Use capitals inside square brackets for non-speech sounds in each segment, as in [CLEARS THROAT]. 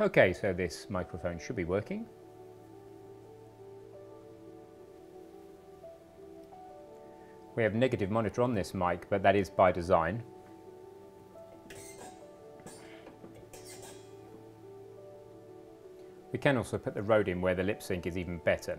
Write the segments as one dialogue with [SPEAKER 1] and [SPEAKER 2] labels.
[SPEAKER 1] Okay, so this microphone should be working. We have negative monitor on this mic, but that is by design. We can also put the Rode in where the lip sync is even better.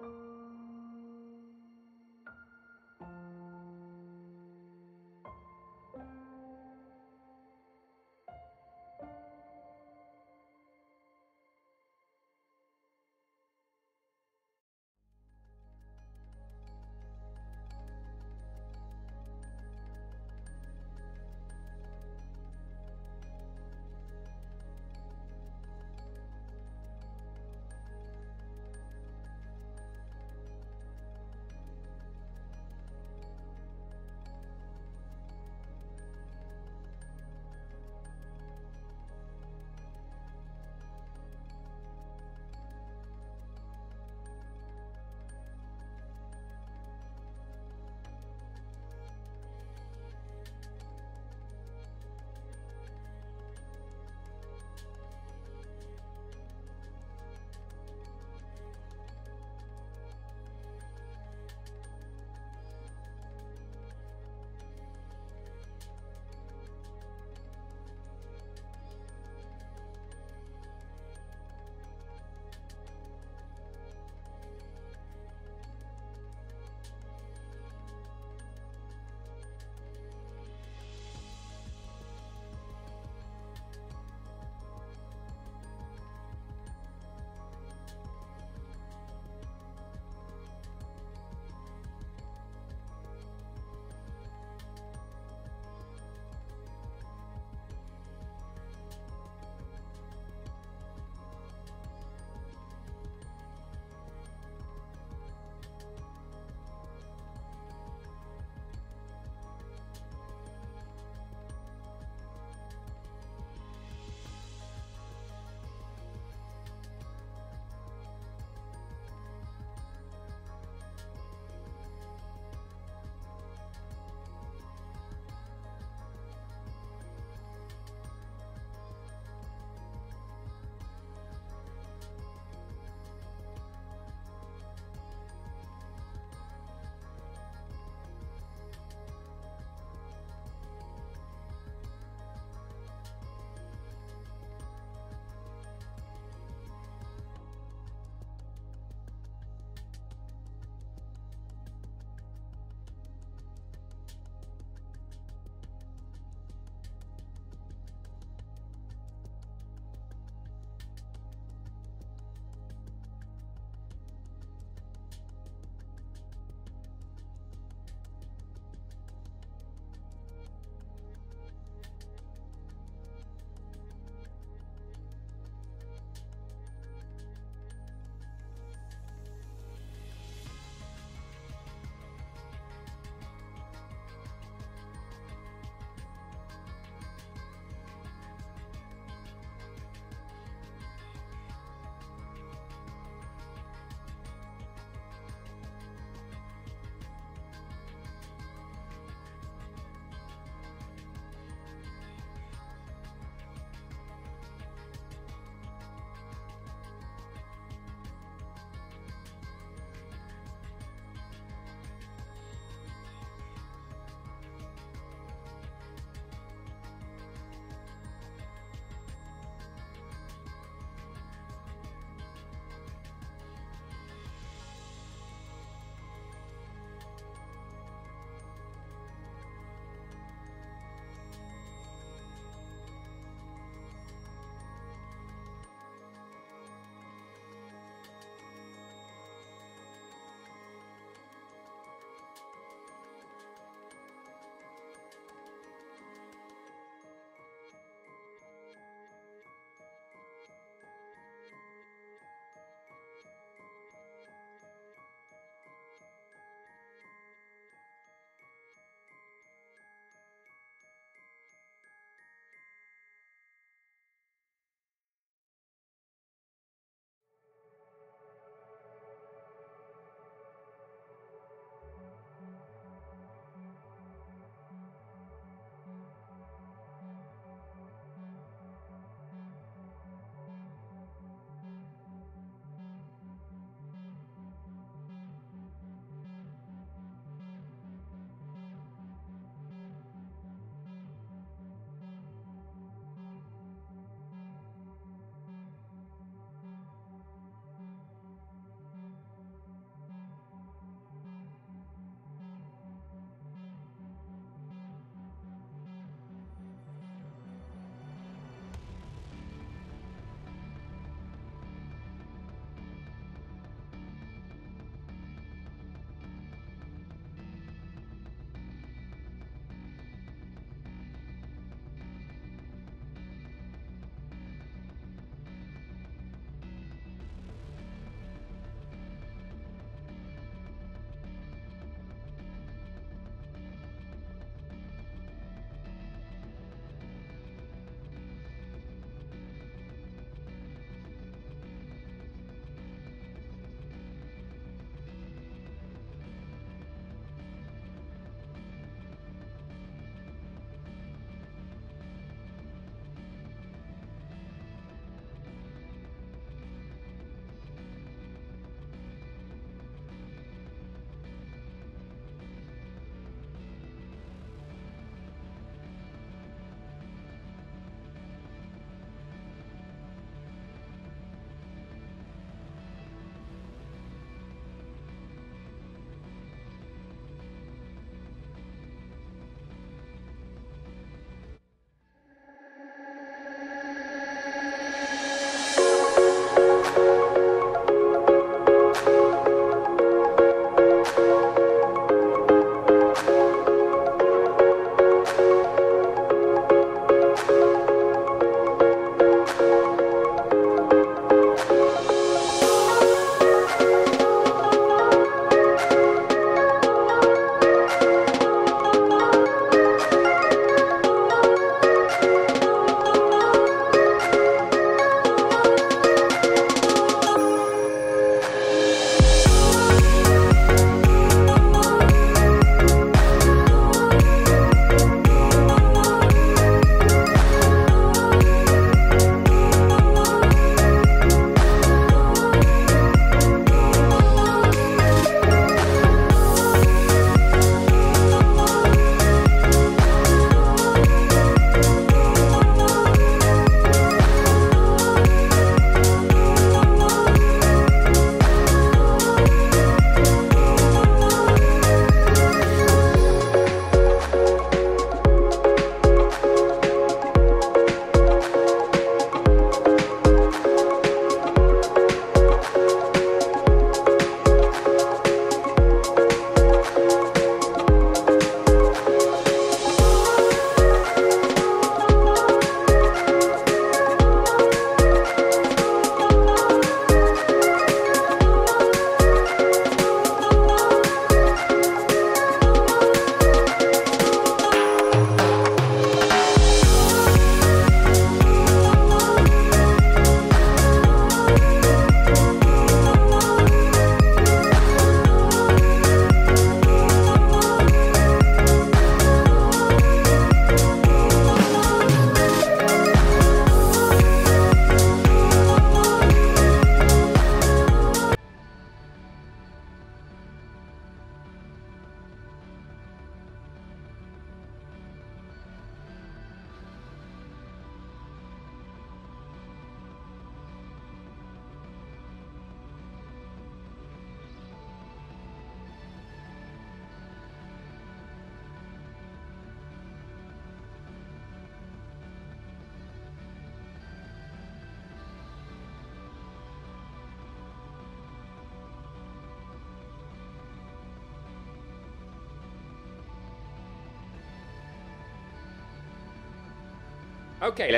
[SPEAKER 1] you.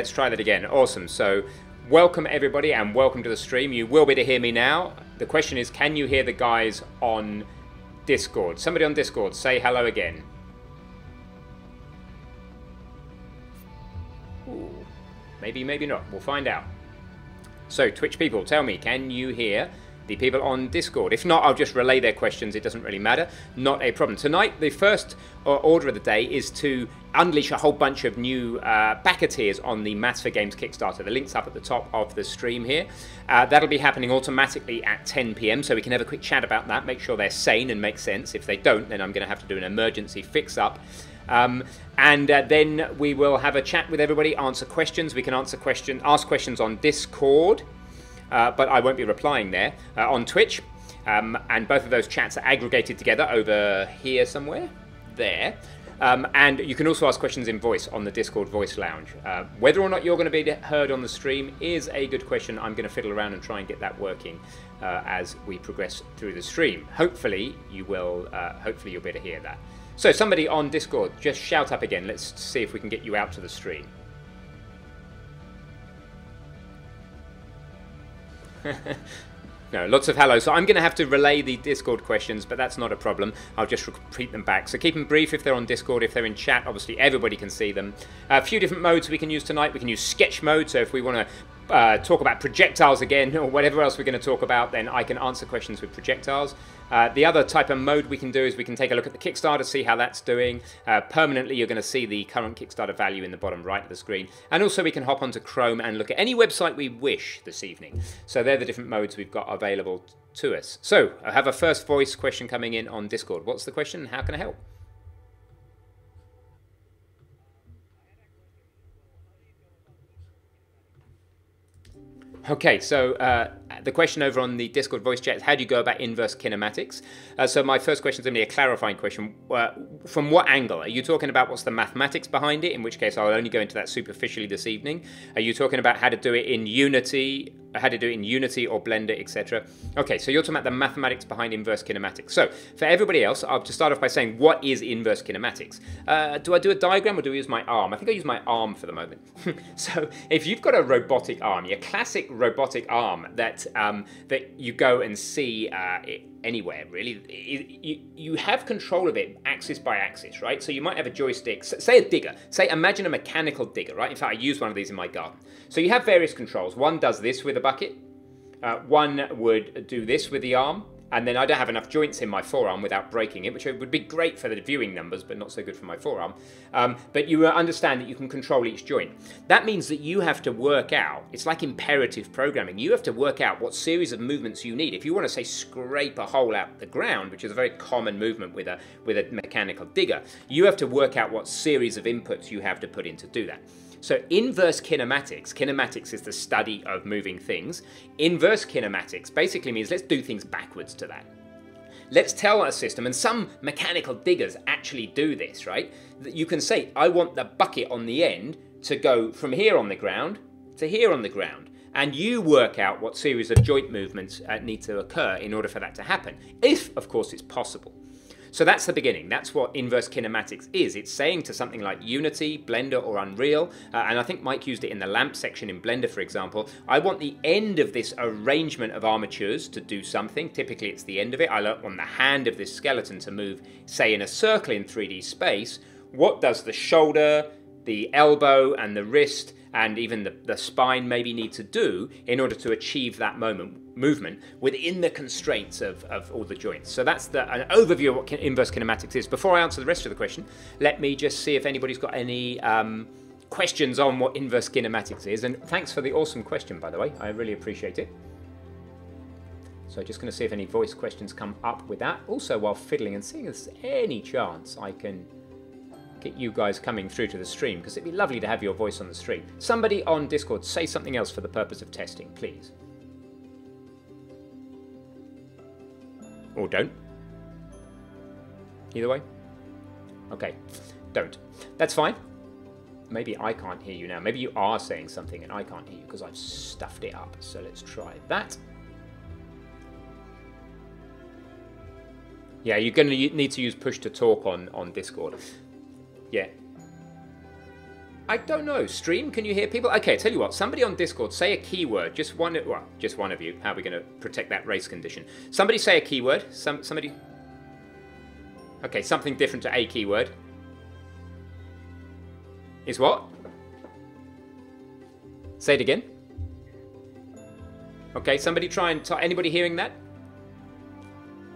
[SPEAKER 1] Let's try that again. Awesome. So, welcome everybody and welcome to the stream. You will be to hear me now. The question is, can you hear the guys on Discord? Somebody on Discord, say hello again. Ooh, maybe, maybe not. We'll find out. So, Twitch people, tell me, can you hear the people on Discord. If not, I'll just relay their questions. It doesn't really matter. Not a problem. Tonight, the first uh, order of the day is to unleash a whole bunch of new uh, backer on the Maths for Games Kickstarter. The link's up at the top of the stream here. Uh, that'll be happening automatically at 10 p.m. So we can have a quick chat about that. Make sure they're sane and make sense. If they don't, then I'm going to have to do an emergency fix up. Um, and uh, then we will have a chat with everybody, answer questions. We can answer question, ask questions on Discord but I won't be replying there uh, on Twitch. Um, and both of those chats are aggregated together over here somewhere, there. Um, and you can also ask questions in voice on the Discord Voice Lounge. Uh, whether or not you're going to be heard on the stream is a good question. I'm going to fiddle around and try and get that working uh, as we progress through the stream. Hopefully, you will. Uh, hopefully, you'll be able to hear that. So, somebody on Discord, just shout up again. Let's see if we can get you out to the stream. [LAUGHS] no, lots of hello. So I'm going to have to relay the Discord questions, but that's not a problem. I'll just repeat them back. So keep them brief if they're on Discord. If they're in chat, obviously everybody can see them. A few different modes we can use tonight. We can use sketch mode. So if we want to uh, talk about projectiles again [LAUGHS] or whatever else we're going to talk about, then I can answer questions with projectiles. Uh, the other type of mode we can do is we can take a look at the Kickstarter, see how that's doing. Uh, permanently, you're going to see the current Kickstarter value in the bottom right of the screen. And also we can hop onto Chrome and look at any website we wish this evening. So they're the different modes we've got available to us. So I have a first voice question coming in on Discord. What's the question? How can I help? Okay, so uh, the question over on the Discord voice chat is how do you go about inverse kinematics? Uh, so my first question is be a clarifying question. Uh, from what angle? Are you talking about what's the mathematics behind it, in which case I'll only go into that superficially this evening? Are you talking about how to do it in Unity, how to do it in Unity or Blender, etc. Okay, so you're talking about the mathematics behind inverse kinematics. So for everybody else, I'll just start off by saying what is inverse kinematics? Uh, do I do a diagram or do I use my arm? I think I use my arm for the moment. [LAUGHS] so if you've got a robotic arm, your classic robotic arm that um, that you go and see uh, anywhere really, you, you have control of it axis by axis, right? So you might have a joystick, say a digger, say imagine a mechanical digger, right? In fact, I use one of these in my garden. So you have various controls. One does this with a bucket. Uh, one would do this with the arm and then I don't have enough joints in my forearm without breaking it, which would be great for the viewing numbers, but not so good for my forearm. Um, but you understand that you can control each joint. That means that you have to work out, it's like imperative programming, you have to work out what series of movements you need. If you want to say scrape a hole out the ground, which is a very common movement with a, with a mechanical digger, you have to work out what series of inputs you have to put in to do that. So inverse kinematics, kinematics is the study of moving things. Inverse kinematics basically means let's do things backwards to that. Let's tell a system, and some mechanical diggers actually do this, right? That you can say, I want the bucket on the end to go from here on the ground to here on the ground. And you work out what series of joint movements uh, need to occur in order for that to happen. If, of course, it's possible. So that's the beginning. That's what inverse kinematics is. It's saying to something like Unity, Blender, or Unreal, uh, and I think Mike used it in the lamp section in Blender, for example. I want the end of this arrangement of armatures to do something. Typically, it's the end of it. I want the hand of this skeleton to move, say, in a circle in 3D space. What does the shoulder, the elbow, and the wrist and even the, the spine maybe need to do in order to achieve that moment movement within the constraints of, of all the joints. So that's the, an overview of what inverse kinematics is. Before I answer the rest of the question, let me just see if anybody's got any um, questions on what inverse kinematics is. And thanks for the awesome question, by the way. I really appreciate it. So I'm just going to see if any voice questions come up with that. Also, while fiddling and seeing if there's any chance I can get you guys coming through to the stream, because it'd be lovely to have your voice on the stream. Somebody on Discord, say something else for the purpose of testing, please. Or don't. Either way. Okay, don't. That's fine. Maybe I can't hear you now. Maybe you are saying something and I can't hear you because I've stuffed it up. So let's try that. Yeah, you're going to need to use push to talk on, on Discord. Yeah. I don't know. Stream? Can you hear people? Okay, tell you what. Somebody on Discord say a keyword. Just one. Well, just one of you. How are we going to protect that race condition? Somebody say a keyword. Some somebody. Okay, something different to a keyword. Is what? Say it again. Okay, somebody try and... anybody hearing that?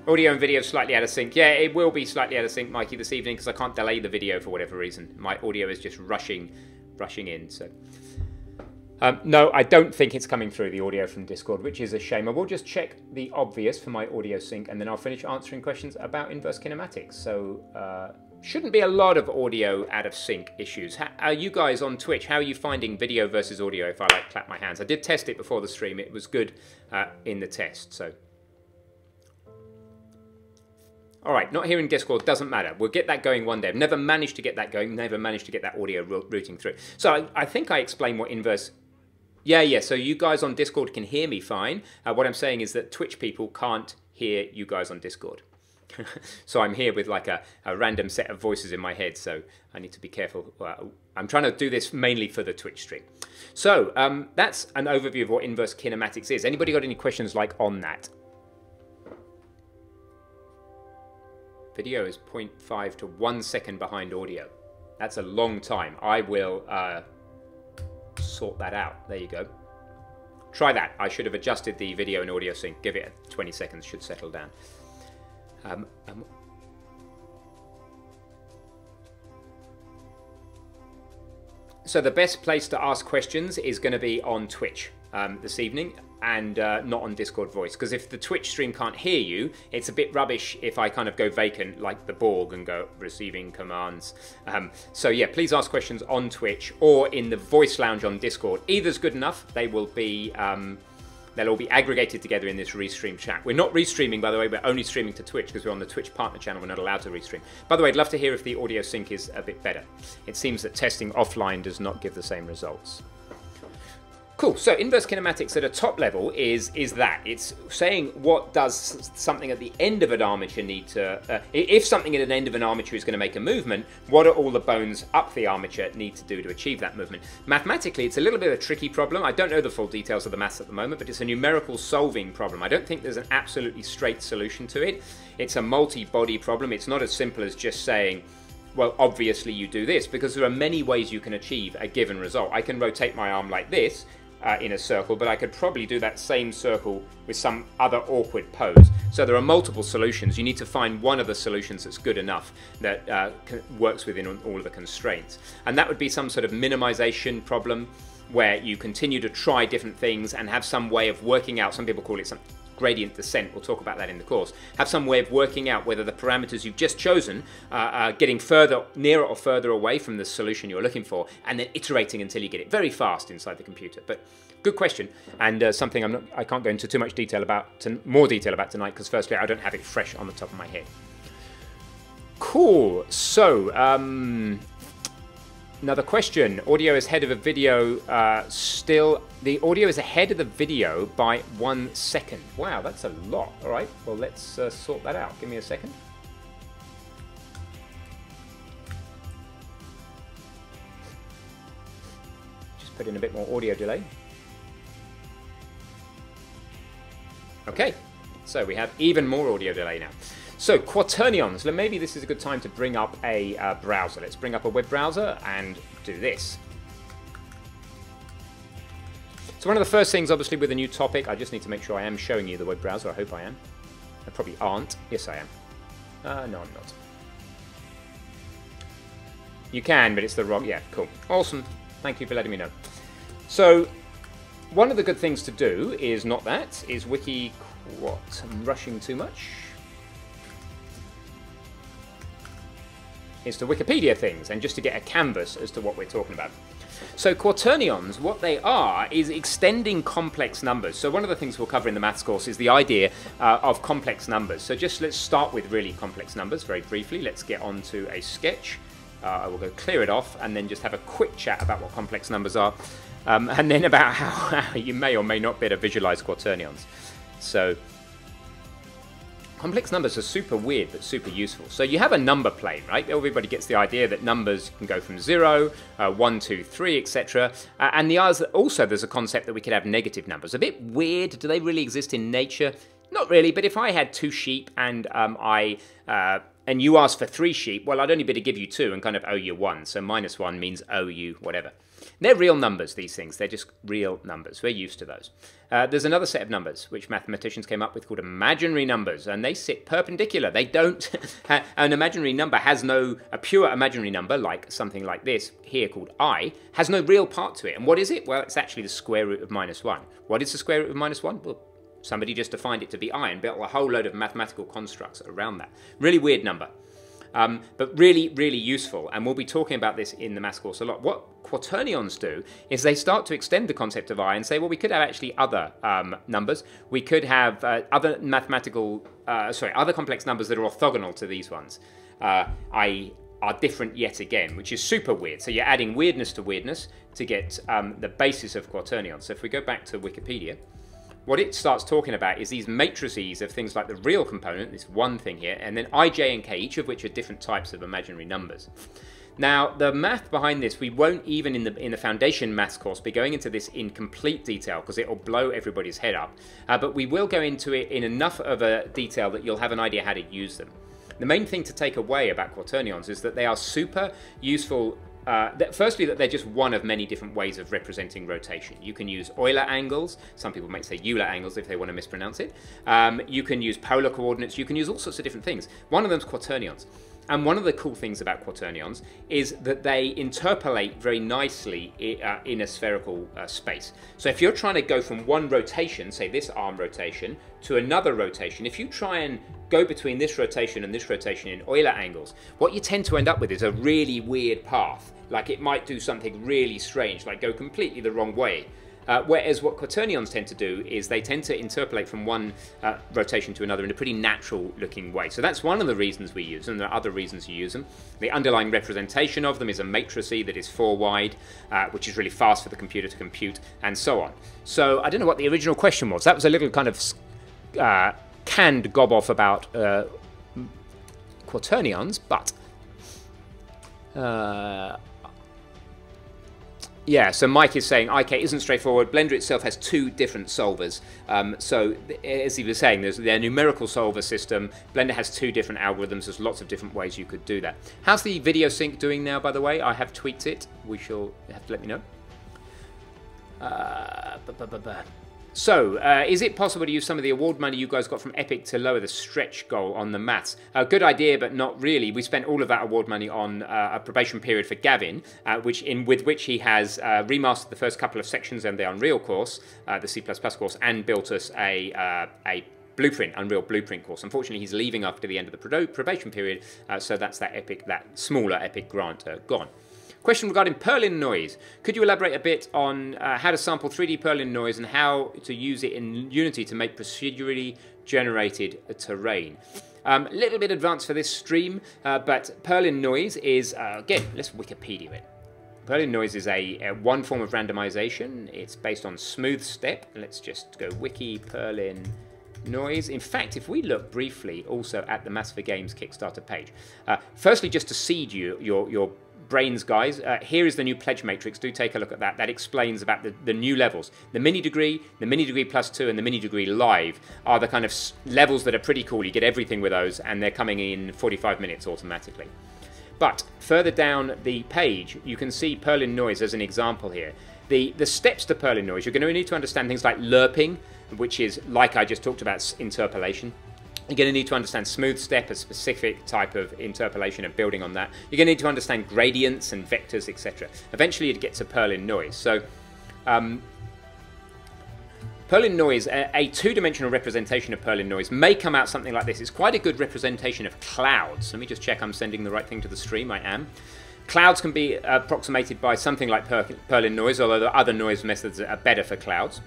[SPEAKER 1] Audio and video slightly out of sync. Yeah, it will be slightly out of sync, Mikey, this evening because I can't delay the video for whatever reason. My audio is just rushing, rushing in. So, um, no, I don't think it's coming through the audio from Discord, which is a shame. I will just check the obvious for my audio sync, and then I'll finish answering questions about inverse kinematics. So, uh, shouldn't be a lot of audio out of sync issues. How, are you guys on Twitch? How are you finding video versus audio? If I like clap my hands, I did test it before the stream. It was good uh, in the test. So. All right, not hearing Discord doesn't matter. We'll get that going one day. I've never managed to get that going, never managed to get that audio routing through. So I, I think I explained what inverse... Yeah, yeah, so you guys on Discord can hear me fine. Uh, what I'm saying is that Twitch people can't hear you guys on Discord. [LAUGHS] so I'm here with like a, a, random set of voices in my head, so I need to be careful. I'm trying to do this mainly for the Twitch stream. So um, that's an overview of what inverse kinematics is. Anybody got any questions like on that? Video is 0.5 to 1 second behind audio. That's a long time. I will uh, sort that out. There you go. Try that. I should have adjusted the video and audio sync. Give it 20 seconds, should settle down. Um, um, so the best place to ask questions is going to be on Twitch um, this evening and uh, not on Discord voice. Because if the Twitch stream can't hear you, it's a bit rubbish if I kind of go vacant like the Borg and go receiving commands. Um, so yeah, please ask questions on Twitch or in the voice lounge on Discord. Either's good enough. They will be. Um, They'll all be aggregated together in this restream chat. We're not restreaming, by the way, we're only streaming to Twitch because we're on the Twitch partner channel. We're not allowed to restream. By the way, I'd love to hear if the audio sync is a bit better. It seems that testing offline does not give the same results. Cool. So inverse kinematics at a top level is is that it's saying what does something at the end of an armature need to. Uh, if something at an end of an armature is going to make a movement, what are all the bones up the armature need to do to achieve that movement? Mathematically, it's a little bit of a tricky problem. I don't know the full details of the maths at the moment, but it's a numerical solving problem. I don't think there's an absolutely straight solution to it. It's a multi-body problem. It's not as simple as just saying well, obviously you do this because there are many ways you can achieve a given result. I can rotate my arm like this uh, in a circle, but I could probably do that same circle with some other awkward pose. So there are multiple solutions. You need to find one of the solutions that's good enough that uh, works within all of the constraints. And that would be some sort of minimization problem where you continue to try different things and have some way of working out, some people call it some gradient descent, we'll talk about that in the course, have some way of working out whether the parameters you've just chosen uh, are getting further, nearer or further away from the solution you're looking for, and then iterating until you get it very fast inside the computer. But good question, and uh, something I'm not, I can't go into too much detail about, to, more detail about tonight, because firstly, I don't have it fresh on the top of my head. Cool. So, um, Another question. Audio is ahead of a video. Uh, still, the audio is ahead of the video by one second. Wow, that's a lot. All right, well, let's uh, sort that out. Give me a second. Just put in a bit more audio delay. Okay, so we have even more audio delay now. So quaternions, maybe this is a good time to bring up a uh, browser. Let's bring up a web browser and do this. So one of the first things, obviously, with a new topic, I just need to make sure I am showing you the web browser. I hope I am. I probably aren't. Yes, I am. Uh, no, I'm not. You can, but it's the wrong... Yeah, cool. Awesome. Thank you for letting me know. So, one of the good things to do is not that, is wiki... What? I'm rushing too much. Is to Wikipedia things and just to get a canvas as to what we're talking about. So quaternions, what they are is extending complex numbers. So one of the things we'll cover in the maths course is the idea uh, of complex numbers. So just let's start with really complex numbers very briefly. Let's get onto a sketch. Uh, I will go clear it off and then just have a quick chat about what complex numbers are. Um, [LAUGHS] and then about how, how, you may or may not be able to visualize quaternions. So complex numbers are super weird but super useful. So you have a number plane, right? Everybody gets the idea that numbers can go from 0, uh, 1, 2, 3, etc. Uh, and the also there's a concept that we could have negative numbers. A bit weird. Do they really exist in nature? Not really, but if I had two sheep and um, I uh, and you asked for three sheep, well, I'd only be to give you two and kind of owe you one. So minus one means owe you whatever. They're real numbers, these things. They're just real numbers. We're used to those. Uh, there's another set of numbers which mathematicians came up with called imaginary numbers, and they sit perpendicular. They don't. [LAUGHS] an imaginary number has no. A pure imaginary number, like something like this here called i, has no real part to it. And what is it? Well, it's actually the square root of minus 1. What is the square root of minus 1? Well, somebody just defined it to be i and built a whole load of mathematical constructs around that. Really weird number. Um, but really, really useful. And we'll be talking about this in the maths course a lot. What quaternions do is they start to extend the concept of i and say, well, we could have actually other um, numbers. We could have uh, other mathematical, uh, sorry, other complex numbers that are orthogonal to these ones. Uh, I are different yet again, which is super weird. So you're adding weirdness to weirdness to get um, the basis of quaternions. So if we go back to Wikipedia, what it starts talking about is these matrices of things like the real component, this one thing here, and then i, j, and k, each of which are different types of imaginary numbers. Now, the math behind this, we won't even in the in the foundation maths course be going into this in complete detail because it will blow everybody's head up. Uh, but we will go into it in enough of a detail that you'll have an idea how to use them. The main thing to take away about quaternions is that they are super useful uh, that firstly, that they're just one of many different ways of representing rotation. You can use Euler angles. Some people might say Euler angles if they want to mispronounce it. Um, you can use polar coordinates. You can use all sorts of different things. One of them is quaternions. And one of the cool things about quaternions is that they interpolate very nicely uh, in a spherical uh, space. So if you're trying to go from one rotation, say this arm rotation, to another rotation, if you try and go between this rotation and this rotation in Euler angles, what you tend to end up with is a really weird path. Like it might do something really strange, like go completely the wrong way. Uh, whereas what quaternions tend to do is they tend to interpolate from one uh, rotation to another in a pretty natural looking way. So that's one of the reasons we use them. There are other reasons you use them. The underlying representation of them is a matrice that is four wide, uh, which is really fast for the computer to compute, and so on. So I don't know what the original question was. That was a little kind of uh, canned gob off about uh, quaternions, but. Yeah, so Mike is saying IK isn't straightforward. Blender itself has two different solvers. Um, so as he was saying, there's their numerical solver system. Blender has two different algorithms. There's lots of different ways you could do that. How's the video sync doing now, by the way? I have tweaked it. We shall have to let me know. Uh, so, uh, is it possible to use some of the award money you guys got from Epic to lower the stretch goal on the maths? A uh, good idea, but not really. We spent all of that award money on uh, a probation period for Gavin, uh, which in with which he has uh, remastered the first couple of sections and the Unreal course, uh, the C++ course, and built us a a Blueprint, Unreal Blueprint course. Unfortunately, he's leaving after the end of the probation period, so that's that Epic, that smaller Epic grant gone. Question regarding Perlin noise. Could you elaborate a bit on uh, how to sample 3D Perlin noise and how to use it in Unity to make procedurally generated terrain? A um, little bit advanced for this stream, uh, but Perlin noise is, uh, again, let's Wikipedia it. Perlin noise is a, a, one form of randomization. It's based on smooth step. Let's just go wiki Perlin noise. In fact, if we look briefly also at the Maths for Games Kickstarter page, uh, firstly, just to seed you your, your brains, guys. Uh, here is the new pledge matrix. Do take a look at that. That explains about the, the new levels. The mini degree, the mini degree plus two, and the mini degree live are the kind of levels that are pretty cool. You get everything with those, and they're coming in 45 minutes automatically. But further down the page, you can see Perlin noise as an example here. The, the steps to Perlin noise, you're going to need to understand things like lerping, which is, like I just talked about, interpolation. You're going to need to understand smooth step, a specific type of interpolation and building on that. You're going to need to understand gradients and vectors, etc. Eventually, it gets to Perlin noise. So, um, Perlin noise, a, a two-dimensional representation of Perlin noise, may come out something like this. It's quite a good representation of clouds. Let me just check I'm sending the right thing to the stream. I am. Clouds can be approximated by something like per Perlin noise, although the other noise methods are better for clouds.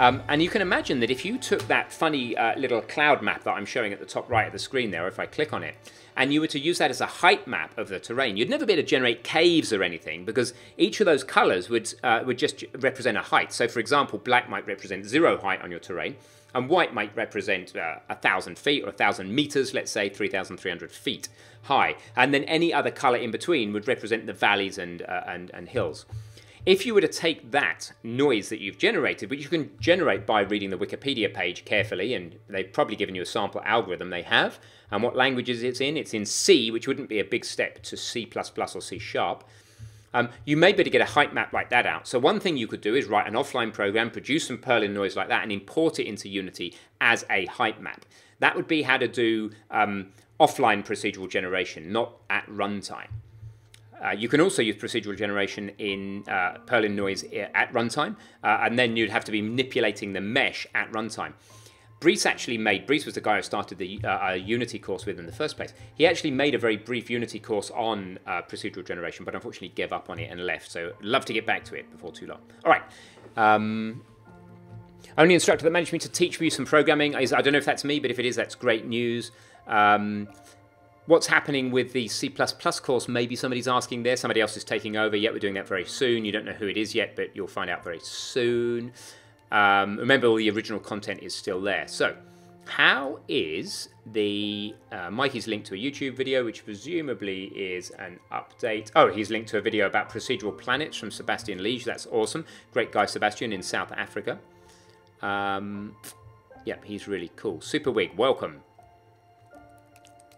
[SPEAKER 1] Um, and you can imagine that if you took that funny uh, little cloud map that I'm showing at the top right of the screen there, if I click on it, and you were to use that as a height map of the terrain, you'd never be able to generate caves or anything because each of those colors would, uh, would just represent a height. So, for example, black might represent zero height on your terrain, and white might represent uh, a thousand feet or a thousand meters, let's say 3,300 feet high. And then any other color in between would represent the valleys and, uh, and, and hills. If you were to take that noise that you've generated, which you can generate by reading the Wikipedia page carefully, and they've probably given you a sample algorithm they have, and what languages it's in, it's in C, which wouldn't be a big step to C++ or C sharp. Um, you may be able to get a height map like that out. So one thing you could do is write an offline program, produce some Perlin noise like that, and import it into Unity as a height map. That would be how to do um, offline procedural generation, not at runtime. Uh, you can also use procedural generation in uh, Perlin noise at runtime, uh, and then you'd have to be manipulating the mesh at runtime. Brees actually made, Brees was the guy who started the uh, Unity course with in the first place. He actually made a very brief Unity course on uh, procedural generation, but unfortunately gave up on it and left. So love to get back to it before too long. All right. Um, only instructor that managed me to teach me some programming is, I don't know if that's me, but if it is, that's great news. Um, what's happening with the C++ course? Maybe somebody's asking there. Somebody else is taking over. Yet we're doing that very soon. You don't know who it is yet, but you'll find out very soon. Um, remember, all the original content is still there. So, how is the uh, Mikey's linked to a YouTube video, which presumably is an update? Oh, he's linked to a video about procedural planets from Sebastian Lague. That's awesome. Great guy, Sebastian, in South Africa. Um, yep, he's really cool. Super Wig, welcome.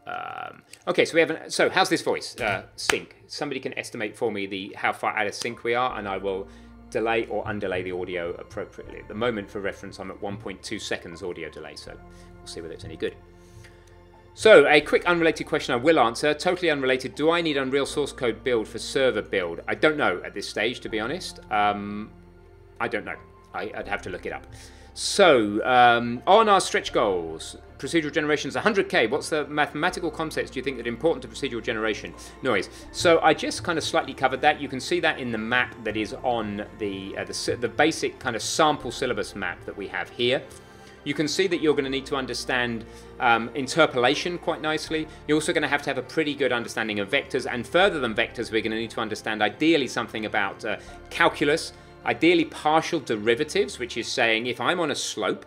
[SPEAKER 1] Um, okay, so we have an, so how's this voice uh, sync? Somebody can estimate for me the how far out of sync we are, and I will delay or undelay the audio appropriately. At the moment, for reference, I'm at 1.2 seconds audio delay, so we'll see whether it's any good. So, a quick unrelated question I will answer. Totally unrelated. Do I need Unreal source code build for server build? I don't know at this stage, to be honest. Um, I don't know. I, would have to look it up. So, um, on our stretch goals, procedural generation is 100k. What's the mathematical concepts do you think that are important to procedural generation? Noise. So I just kind of slightly covered that. You can see that in the map that is on the, uh, the, the basic kind of sample syllabus map that we have here. You can see that you're going to need to understand um, interpolation quite nicely. You're also going to have to have a pretty good understanding of vectors. And further than vectors, we're going to need to understand ideally something about uh, calculus, ideally partial derivatives, which is saying if I'm on a slope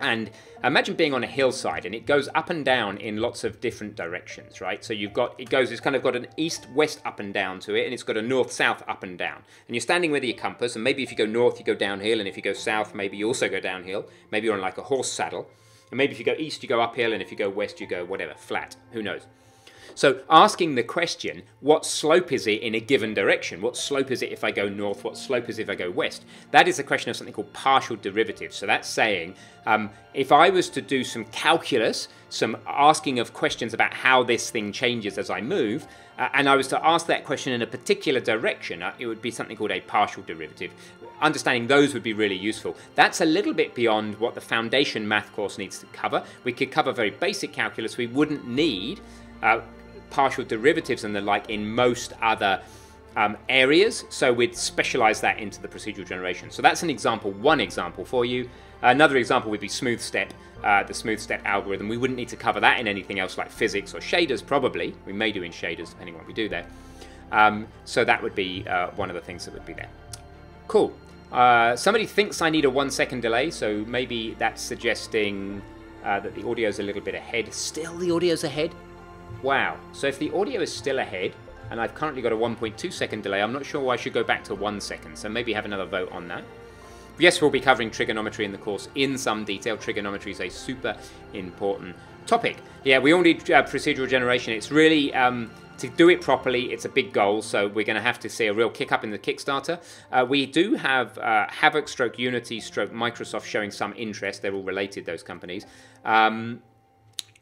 [SPEAKER 1] and imagine being on a hillside and it goes up and down in lots of different directions, right? So you've got, it goes, it's kind of got an east-west up and down to it and it's got a north-south up and down. And you're standing with your compass and maybe if you go north, you go downhill and if you go south, maybe you also go downhill. Maybe you're on like a horse saddle. And maybe if you go east, you go uphill and if you go west, you go whatever, flat. Who knows? So asking the question, what slope is it in a given direction? What slope is it if I go north? What slope is it if I go west? That is a question of something called partial derivatives. So that's saying um, if I was to do some calculus, some asking of questions about how this thing changes as I move, uh, and I was to ask that question in a particular direction, uh, it would be something called a partial derivative. Understanding those would be really useful. That's a little bit beyond what the foundation math course needs to cover. We could cover very basic calculus. We wouldn't need uh, partial derivatives and the like in most other um, areas. So we'd specialize that into the procedural generation. So that's an example, one example for you. Another example would be smooth step, uh, the smooth step algorithm. We wouldn't need to cover that in anything else like physics or shaders, probably. We may do in shaders, depending on what we do there. Um, so that would be uh, one of the things that would be there. Cool. Uh, somebody thinks I need a one second delay, so maybe that's suggesting uh, that the audio is a little bit ahead. Still, the audio's ahead. Wow. So if the audio is still ahead, and I've currently got a 1.2 second delay, I'm not sure why I should go back to one second, so maybe have another vote on that. Yes, we'll be covering trigonometry in the course in some detail. Trigonometry is a super important topic. Yeah, we all need uh, procedural generation. It's really, um, to do it properly, it's a big goal, so we're going to have to see a real kick up in the Kickstarter. Uh, we do have uh, Havok stroke Unity stroke Microsoft showing some interest. They're all related, those companies. Um,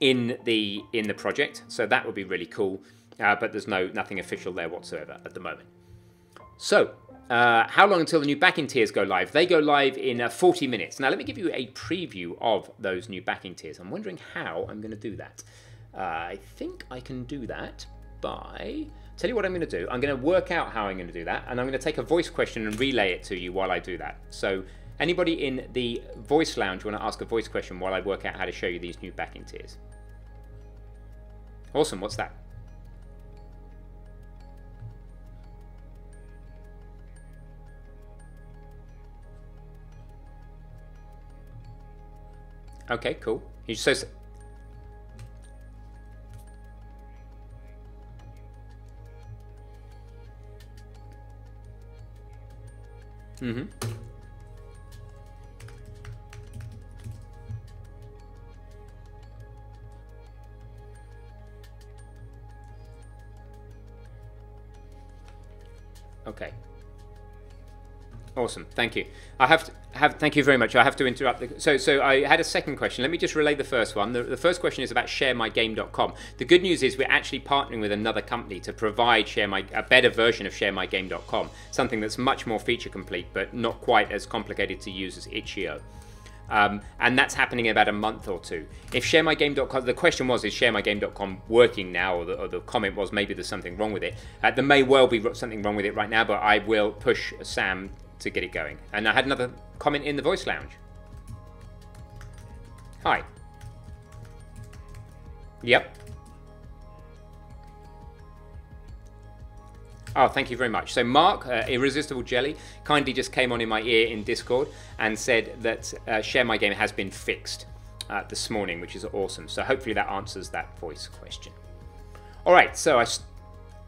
[SPEAKER 1] in the in the project. So that would be really cool. Uh, but there's no nothing official there whatsoever at the moment. So uh, how long until the new backing tiers go live? They go live in uh, 40 minutes. Now let me give you a preview of those new backing tiers. I'm wondering how I'm going to do that. Uh, I think I can do that by tell you what I'm going to do. I'm going to work out how I'm going to do that, and I'm going to take a voice question and relay it to you while I do that. So Anybody in the voice lounge want to ask a voice question while I work out how to show you these new backing tiers? Awesome, what's that? Okay, cool. You so Mm-hmm. Okay. Awesome, thank you. I have to have thank you very much. I have to interrupt. The, so, so I had a second question. Let me just relay the first one. The, the first question is about ShareMyGame.com. The good news is we're actually partnering with another company to provide Share My a better version of ShareMyGame.com, something that's much more feature complete, but not quite as complicated to use as Itch.io. Um, and that's happening in about a month or two. If ShareMyGame.com, the question was, is ShareMyGame.com working now? Or the, or the, comment was, maybe there's something wrong with it. Uh, there may well be something wrong with it right now, but I will push Sam to get it going. And I had another comment in the voice lounge. Hi. Yep. Oh, thank you very much. So Mark, uh, Irresistible Jelly, kindly just came on in my ear in Discord and said that uh, Share My Game has been fixed uh, this morning, which is awesome. So hopefully that answers that voice question. All right, so I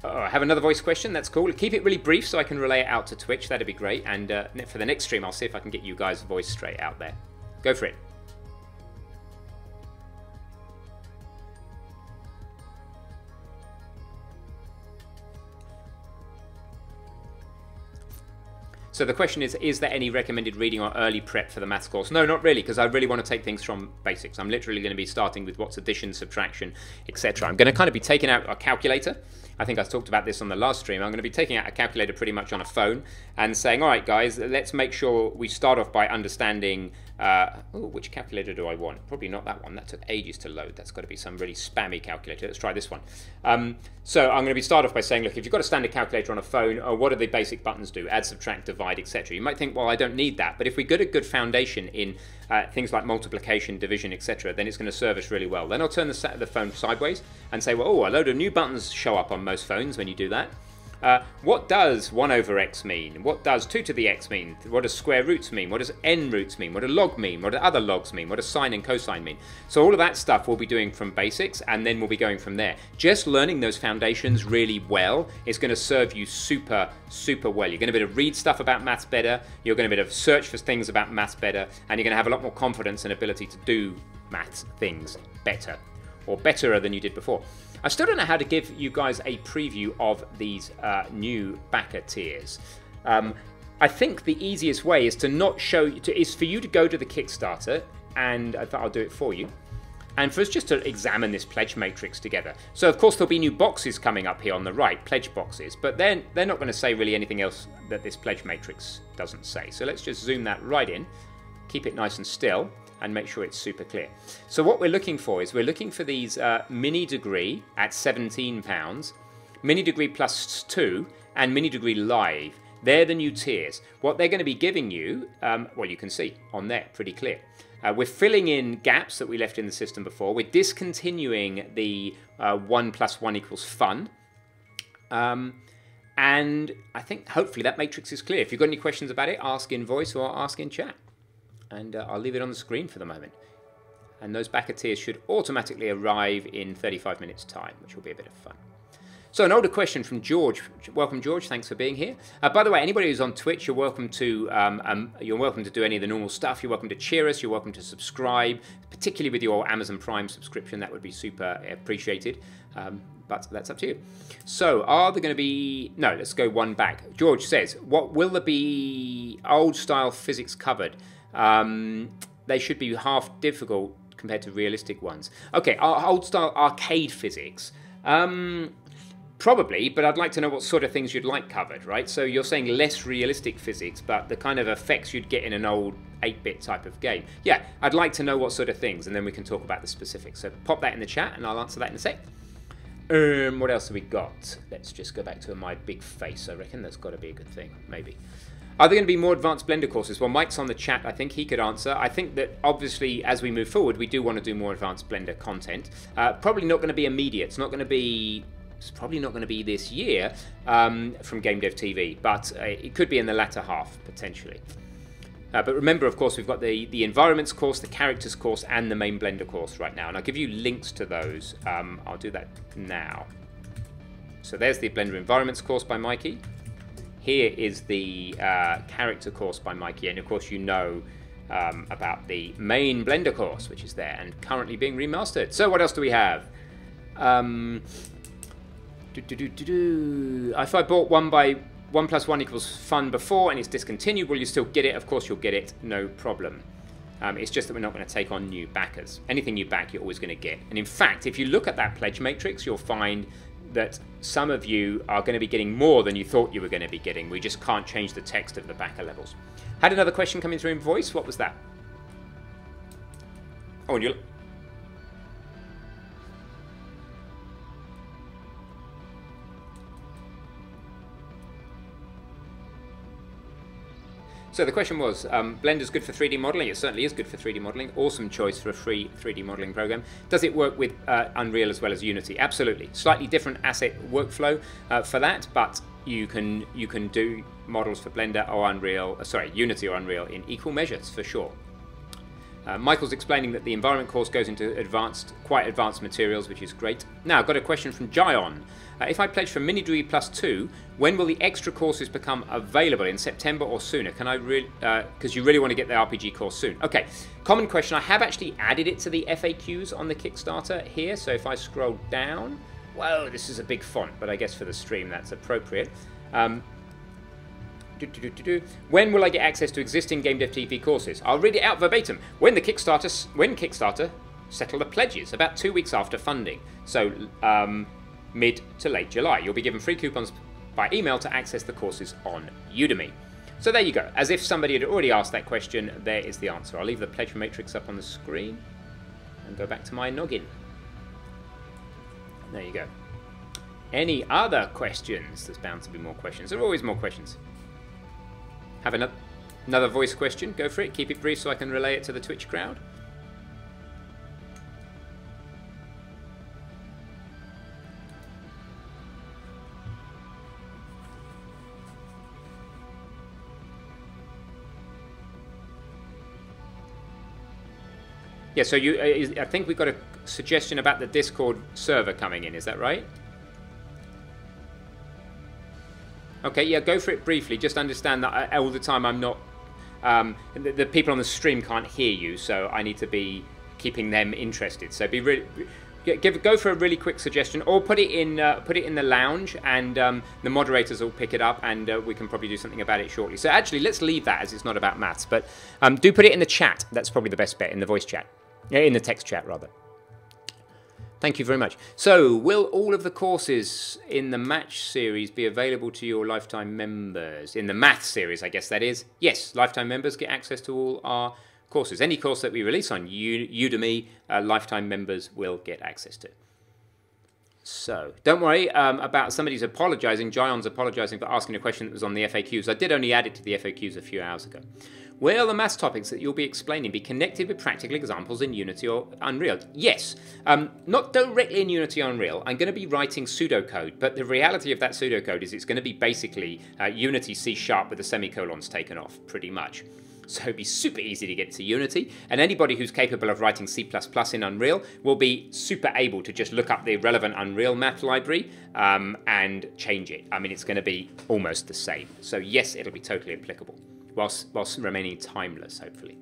[SPEAKER 1] Oh, I have another voice question. That's cool. Keep it really brief so I can relay it out to Twitch. That'd be great. And uh, for the next stream, I'll see if I can get you guys' voice straight out there. Go for it. So the question is, is there any recommended reading or early prep for the maths course? No, not really, because I really want to take things from basics. I'm literally going to be starting with what's addition, subtraction, etc. I'm going to kind of be taking out a calculator I think I talked about this on the last stream. I'm going to be taking out a calculator pretty much on a phone and saying, all right, guys, let's make sure we start off by understanding uh, ooh, which calculator do I want? Probably not that one. That took ages to load. That's got to be some really spammy calculator. Let's try this one. Um, so I'm going to be start off by saying, look, if you've got a standard calculator on a phone, uh, what do the basic buttons do? Add, subtract, divide, etc. You might think, well, I don't need that. But if we get a good foundation in uh, things like multiplication, division, etc., then it's going to serve us really well. Then I'll turn the, the phone sideways and say, well, oh, a load of new buttons show up on most phones when you do that. Uh, what does 1 over x mean? What does 2 to the x mean? What does square roots mean? What does n roots mean? What do log mean? What do other logs mean? What does sine and cosine mean? So all of that stuff we'll be doing from basics and then we'll be going from there. Just learning those foundations really well is going to serve you super, super well. You're going to be able to read stuff about maths better, you're going to be able to search for things about maths better, and you're going to have a lot more confidence and ability to do maths things better or betterer than you did before. I still don't know how to give you guys a preview of these uh, new backer tiers. Um, I think the easiest way is to not show to, is for you to go to the Kickstarter, and I thought I'll do it for you. And for us just to examine this pledge matrix together. So of course there'll be new boxes coming up here on the right, pledge boxes, but then they're not going to say really anything else that this pledge matrix doesn't say. So let's just zoom that right in, keep it nice and still and make sure it's super clear. So what we're looking for is we're looking for these uh, mini degree at £17, mini degree plus 2, and mini degree live. They're the new tiers. What they're going to be giving you, um, well, you can see on there, pretty clear. Uh, we're filling in gaps that we left in the system before. We're discontinuing the uh, 1 plus 1 equals fun. Um, and I think hopefully that matrix is clear. If you've got any questions about it, ask in voice or ask in chat and uh, I'll leave it on the screen for the moment. And those backer tiers should automatically arrive in 35 minutes time, which will be a bit of fun. So an older question from George. Welcome, George. Thanks for being here. Uh, by the way, anybody who's on Twitch, you're welcome to um, um, you're welcome to do any of the normal stuff. You're welcome to cheer us. You're welcome to subscribe, particularly with your Amazon Prime subscription. That would be super appreciated. Um, but that's up to you. So, are there going to be? No, let's go one back. George says, "What will there be? Old style physics covered." Um, they should be half difficult compared to realistic ones. Okay, old style arcade physics. Um, probably, but I'd like to know what sort of things you'd like covered, right? So you're saying less realistic physics, but the kind of effects you'd get in an old 8-bit type of game. Yeah, I'd like to know what sort of things, and then we can talk about the specifics. So pop that in the chat, and I'll answer that in a sec. Um, what else have we got? Let's just go back to my big face. I reckon that's got to be a good thing, maybe. Are there going to be more advanced Blender courses? Well, Mike's on the chat. I think he could answer. I think that obviously, as we move forward, we do want to do more advanced Blender content. Uh, probably not going to be immediate. It's not going to be. It's probably not going to be this year um, from Game Dev TV, but uh, it could be in the latter half potentially. Uh, but remember, of course, we've got the, the environments course, the characters course, and the main Blender course right now. And I'll give you links to those. Um, I'll do that now. So there's the Blender environments course by Mikey. Here is the uh, character course by Mikey, and of course you know um, about the main Blender course, which is there and currently being remastered. So what else do we have? Um, if I bought one by one plus one equals fun before and it's discontinued, will you still get it? Of course you'll get it, no problem. Um, it's just that we're not going to take on new backers. Anything you back, you're always going to get. And in fact, if you look at that pledge matrix, you'll find that some of you are going to be getting more than you thought you were going to be getting. We just can't change the text of the backer levels. Had another question coming through in voice. What was that? Oh, and you So the question was, um, Blender's good for 3D modeling? It certainly is good for 3D modeling. Awesome choice for a free 3D modeling program. Does it work with uh, Unreal as well as Unity? Absolutely. Slightly different asset workflow uh, for that, but you can you can do models for Blender or Unreal, uh, sorry, Unity or Unreal in equal measures for sure. Uh, Michael's explaining that the environment course goes into advanced, quite advanced materials, which is great. Now, I've got a question from Jion. Uh, if I pledge for Mini Minidegree Plus 2, when will the extra courses become available? In September or sooner? Can I really, because uh, you really want to get the RPG course soon. Okay, common question. I have actually added it to the FAQs on the Kickstarter here. So if I scroll down, whoa, this is a big font, but I guess for the stream that's appropriate. Um, do, do, do, when will I get access to existing Game Dev TV courses? I'll read it out verbatim. When the Kickstarter, when Kickstarter settle the pledges, about two weeks after funding. So um, mid to late July. You'll be given free coupons by email to access the courses on Udemy. So there you go. As if somebody had already asked that question, there is the answer. I'll leave the pledge matrix up on the screen and go back to my noggin. There you go. Any other questions? There's bound to be more questions. There are always more questions. Have another, another voice question? Go for it. Keep it brief so I can relay it to the Twitch crowd. Yeah, so you, uh, I think we've got a suggestion about the Discord server coming in. Is that right? Okay, yeah, go for it briefly. Just understand that uh, all the time I'm not. Um, the, the, people on the stream can't hear you, so I need to be keeping them interested. So be really. Give, go for a really quick suggestion, or put it in uh, put it in the lounge, and um, the moderators will pick it up, and uh, we can probably do something about it shortly. So actually, let's leave that as it's not about maths, but um, do put it in the chat. That's probably the best bet in the voice chat in the text chat rather. Thank you very much. So, will all of the courses in the match series be available to your lifetime members? In the math series, I guess that is. Yes, lifetime members get access to all our courses. Any course that we release on Udemy, uh, lifetime members will get access to. So, don't worry um, about somebody's apologizing. Jion's apologizing for asking a question that was on the FAQs. I did only add it to the FAQs a few hours ago. Will the maths topics that you'll be explaining be connected with practical examples in Unity or Unreal? Yes, um, not directly in Unity or Unreal. I'm going to be writing pseudocode, but the reality of that pseudocode is it's going to be basically uh, Unity C Sharp with the semicolons taken off, pretty much. So it'd be super easy to get to Unity, and anybody who's capable of writing C++ in Unreal will be super able to just look up the relevant Unreal math library um, and change it. I mean, it's going to be almost the same. So yes, it'll be totally applicable whilst, whilst remaining timeless, hopefully.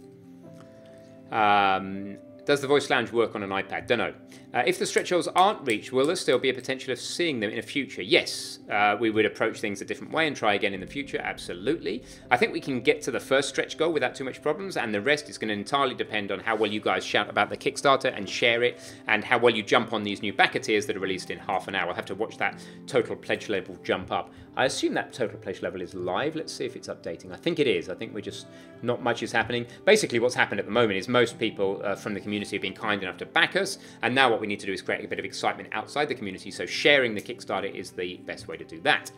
[SPEAKER 1] Um, does the Voice Lounge work on an iPad? Don't know. Uh, if the stretch goals aren't reached, will there still be a potential of seeing them in the future? Yes, uh, we would approach things a different way and try again in the future, absolutely. I think we can get to the first stretch goal without too much problems, and the rest is going to entirely depend on how well you guys shout about the Kickstarter and share it, and how well you jump on these new backer tiers that are released in half an hour. We'll have to watch that total pledge level jump up. I assume that total pledge level is live. Let's see if it's updating. I think it is. I think we're just, not much is happening. Basically, what's happened at the moment is most people uh, from the community have been kind enough to back us, and now what we need to do is create a bit of excitement outside the community. So sharing the Kickstarter is the best way to do that.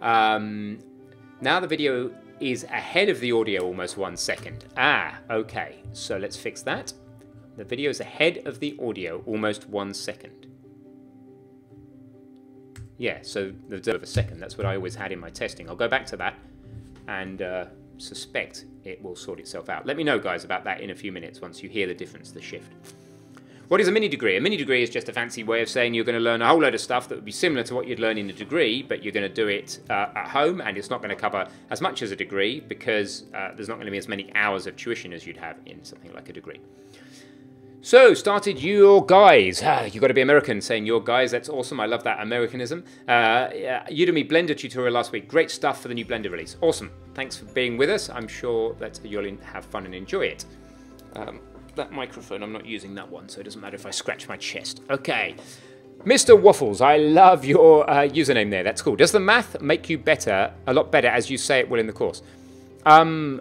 [SPEAKER 1] Um, now the video is ahead of the audio almost one second. Ah, okay. So let's fix that. The video is ahead of the audio almost one second. Yeah, so the of a second. That's what I always had in my testing. I'll go back to that and uh, suspect it will sort itself out. Let me know, guys, about that in a few minutes once you hear the difference, the shift. What is a mini degree? A mini degree is just a fancy way of saying you're going to learn a whole load of stuff that would be similar to what you'd learn in a degree, but you're going to do it uh, at home and it's not going to cover as much as a degree because uh, there's not going to be as many hours of tuition as you'd have in something like a degree. So, started your guys. Ah, you got to be American saying your guys. That's awesome. I love that Americanism. Uh, Udemy Blender tutorial last week. Great stuff for the new Blender release. Awesome. Thanks for being with us. I'm sure that you'll have fun and enjoy it. Um, that microphone, I'm not using that one, so it doesn't matter if I scratch my chest. Okay. Mr. Waffles, I love your uh, username there. That's cool. Does the math make you better, a lot better, as you say it will in the course? Um,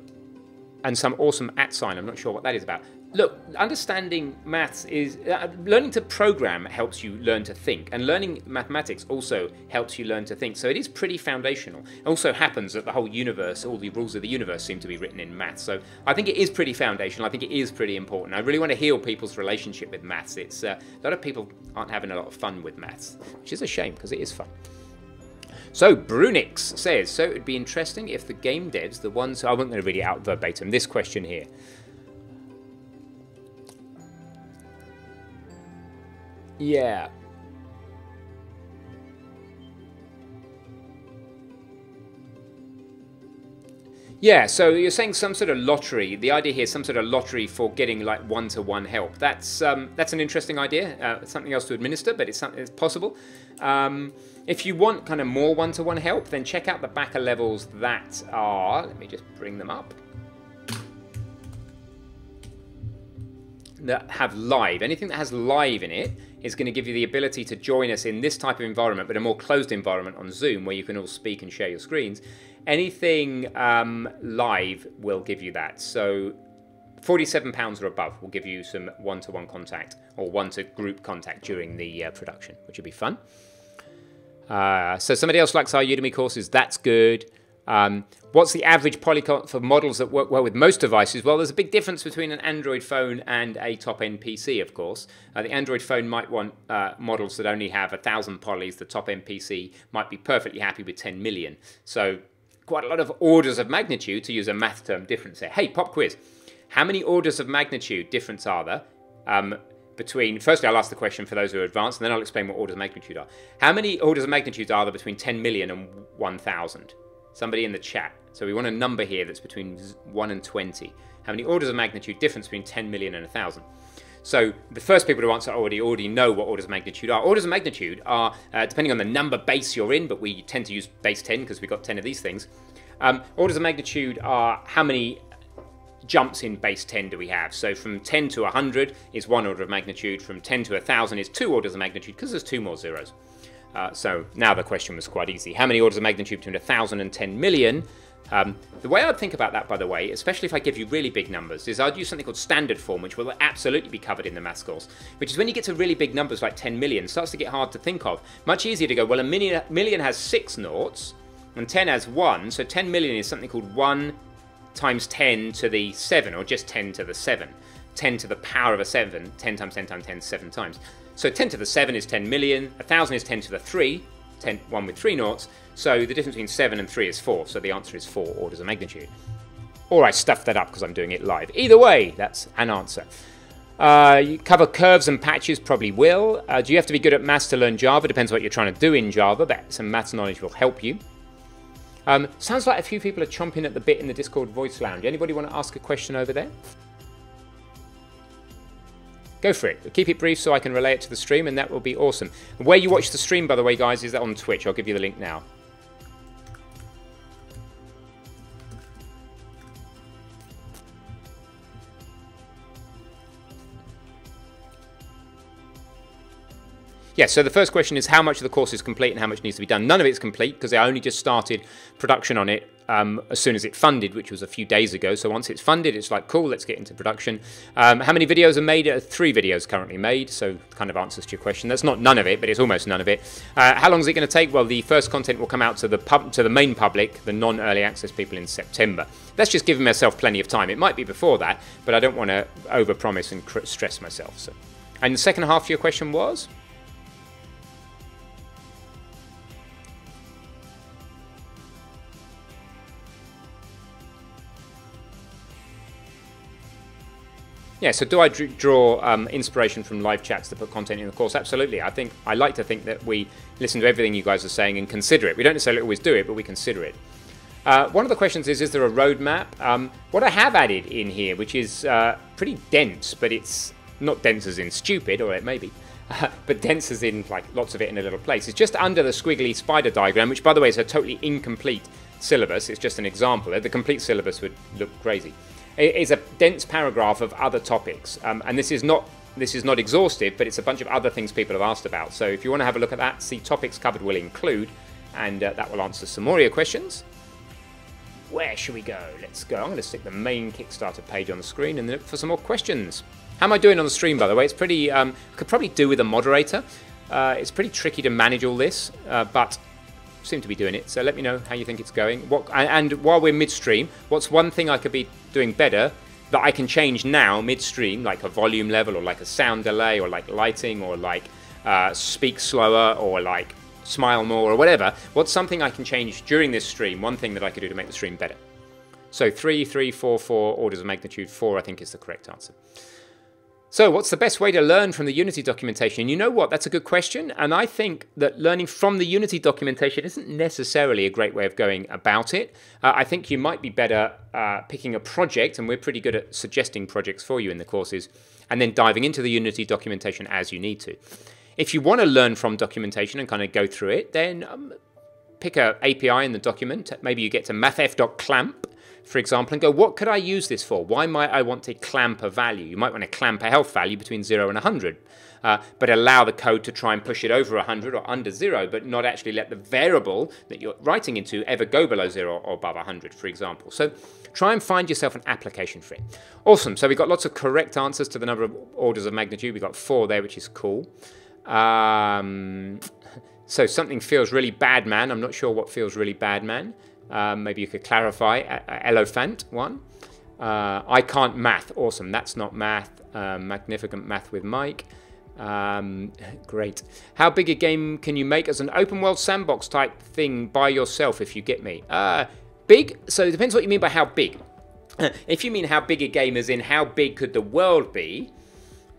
[SPEAKER 1] and some awesome at sign. I'm not sure what that is about look, understanding maths is uh, learning to program helps you learn to think, and learning mathematics also helps you learn to think. So it is pretty foundational. It also happens that the whole universe, all the rules of the universe, seem to be written in maths. So I think it is pretty foundational. I think it is pretty important. I really want to heal people's relationship with maths. It's uh, a lot of people aren't having a lot of fun with maths, which is a shame because it is fun. So Brunix says, so it would be interesting if the game devs, the ones, I won't going to read it out verbatim, this question here. Yeah. Yeah, so you're saying some sort of lottery. The idea here is some sort of lottery for getting like one-to-one help. That's um, that's an interesting idea. Uh, something else to administer, but it's it's possible. Um, if you want kind of more one-to-one help, then check out the backer levels that are. Let me just bring them up. That have live. Anything that has live in it is going to give you the ability to join us in this type of environment, but a more closed environment on Zoom where you can all speak and share your screens. Anything um, live will give you that. So £47 or above will give you some one-to-one contact or one-to-group contact during the uh, production, which would be fun. Uh, so somebody else likes our Udemy courses. That's good. Um, what's the average polygon for models that work well with most devices? Well, there's a big difference between an Android phone and a top-end PC, of course. Uh, the Android phone might want uh, models that only have 1,000 polys. The top-end PC might be perfectly happy with 10 million. So quite a lot of orders of magnitude, to use a math term, difference there. Hey, pop quiz. How many orders of magnitude difference are there um, between, firstly, I'll ask the question for those who are advanced, and then I'll explain what orders of magnitude are. How many orders of magnitude are there between 10 million and 1,000? Somebody in the chat. So we want a number here that's between 1 and 20. How many orders of magnitude difference between 10 million and 1,000? So the first people to answer already already know what orders of magnitude are. Orders of magnitude are, uh, depending on the number base you're in, but we tend to use base 10 because we've got 10 of these things. Um, orders of magnitude are how many jumps in base 10 do we have? So from 10 to 100 is one order of magnitude. From 10 to 1,000 is two orders of magnitude because there's two more zeros. Uh, so now the question was quite easy. How many orders of magnitude between 1,000 and 10 million? Um, the way I'd think about that, by the way, especially if I give you really big numbers, is I'd use something called standard form, which will absolutely be covered in the math course, which is when you get to really big numbers like 10 million, starts to get hard to think of. Much easier to go, well, a million, million has six noughts, and 10 has one, so 10 million is something called 1 times 10 to the 7, or just 10 to the 7. 10 to the power of a 7, 10 times 10 times 10, 7 times. So 10 to the 7 is 10 million, 1,000 is 10 to the 3, 10, 1 with 3 noughts, so the difference between 7 and 3 is 4, so the answer is 4 orders of magnitude. Or I stuffed that up because I'm doing it live. Either way, that's an answer. Uh, you cover curves and patches, probably will. Uh, do you have to be good at maths to learn Java? Depends what you're trying to do in Java, but some maths knowledge will help you. Um, sounds like a few people are chomping at the bit in the Discord voice lounge. Anybody want to ask a question over there? Go for it. Keep it brief so I can relay it to the stream, and that will be awesome. Where you watch the stream, by the way, guys, is that on Twitch. I'll give you the link now. Yeah, so the first question is how much of the course is complete and how much needs to be done. None of it's complete because I only just started production on it um, as soon as it funded, which was a few days ago. So once it's funded, it's like, cool, let's get into production. Um, how many videos are made? Uh, three videos currently made, so kind of answers to your question. That's not none of it, but it's almost none of it. Uh, how long is it going to take? Well, the first content will come out to the pub, to the main public, the non-early access people in September. That's just giving myself plenty of time. It might be before that, but I don't want to overpromise and stress myself. So. And the second half of your question was? Yeah, so do I draw um, inspiration from live chats to put content in the course? Absolutely. I think I like to think that we listen to everything you guys are saying and consider it. We don't necessarily always do it, but we consider it. Uh, one of the questions is, is there a roadmap? Um, what I have added in here, which is uh, pretty dense, but it's not dense as in stupid, or it may be, [LAUGHS] but dense as in like lots of it in a little place. It's just under the squiggly spider diagram, which by the way is a totally incomplete syllabus. It's just an example. The complete syllabus would look crazy is a dense paragraph of other topics, um, and this is not this is not exhaustive, but it's a bunch of other things people have asked about. So if you want to have a look at that, see topics covered will include, and uh, that will answer some more of your questions. Where should we go? Let's go. I'm going to stick the main Kickstarter page on the screen and look for some more questions. How am I doing on the stream, by the way? It's pretty. Um, I could probably do with a moderator. Uh, it's pretty tricky to manage all this, uh, but seem to be doing it. So let me know how you think it's going. What and, while we're midstream, what's one thing I could be doing better that I can change now midstream, like a volume level or like a sound delay or like lighting or like uh, speak slower or like smile more or whatever. What's something I can change during this stream? One thing that I could do to make the stream better. So three, three, four, four orders of magnitude. Four, I think, is the correct answer. So, what's the best way to learn from the Unity documentation? You know what? That's a good question. And I think that learning from the Unity documentation isn't necessarily a great way of going about it. Uh, I think you might be better uh, picking a project, and we're pretty good at suggesting projects for you in the courses, and then diving into the Unity documentation as you need to. If you want to learn from documentation and kind of go through it, then um, pick a API in the document. Maybe you get to mathf.clamp for example, and go, what could I use this for? Why might I want to clamp a value? You might want to clamp a health value between 0 and 100, uh, but allow the code to try and push it over 100 or under 0, but not actually let the variable that you're writing into ever go below 0 or above 100, for example. So try and find yourself an application for it. Awesome. So we've got lots of correct answers to the number of orders of magnitude. We've got four there, which is cool. Um, [LAUGHS] so something feels really bad, man. I'm not sure what feels really bad, man. Um, maybe you could clarify. Elephant one. Uh, I can't math. Awesome. That's not math. Um, magnificent math with Mike. Um, [LAUGHS] great. How big a game can you make as an open world sandbox type thing by yourself, if you get me? Uh, big? So it depends what you mean by how big. [LAUGHS] if you mean how big a game is in how big could the world be,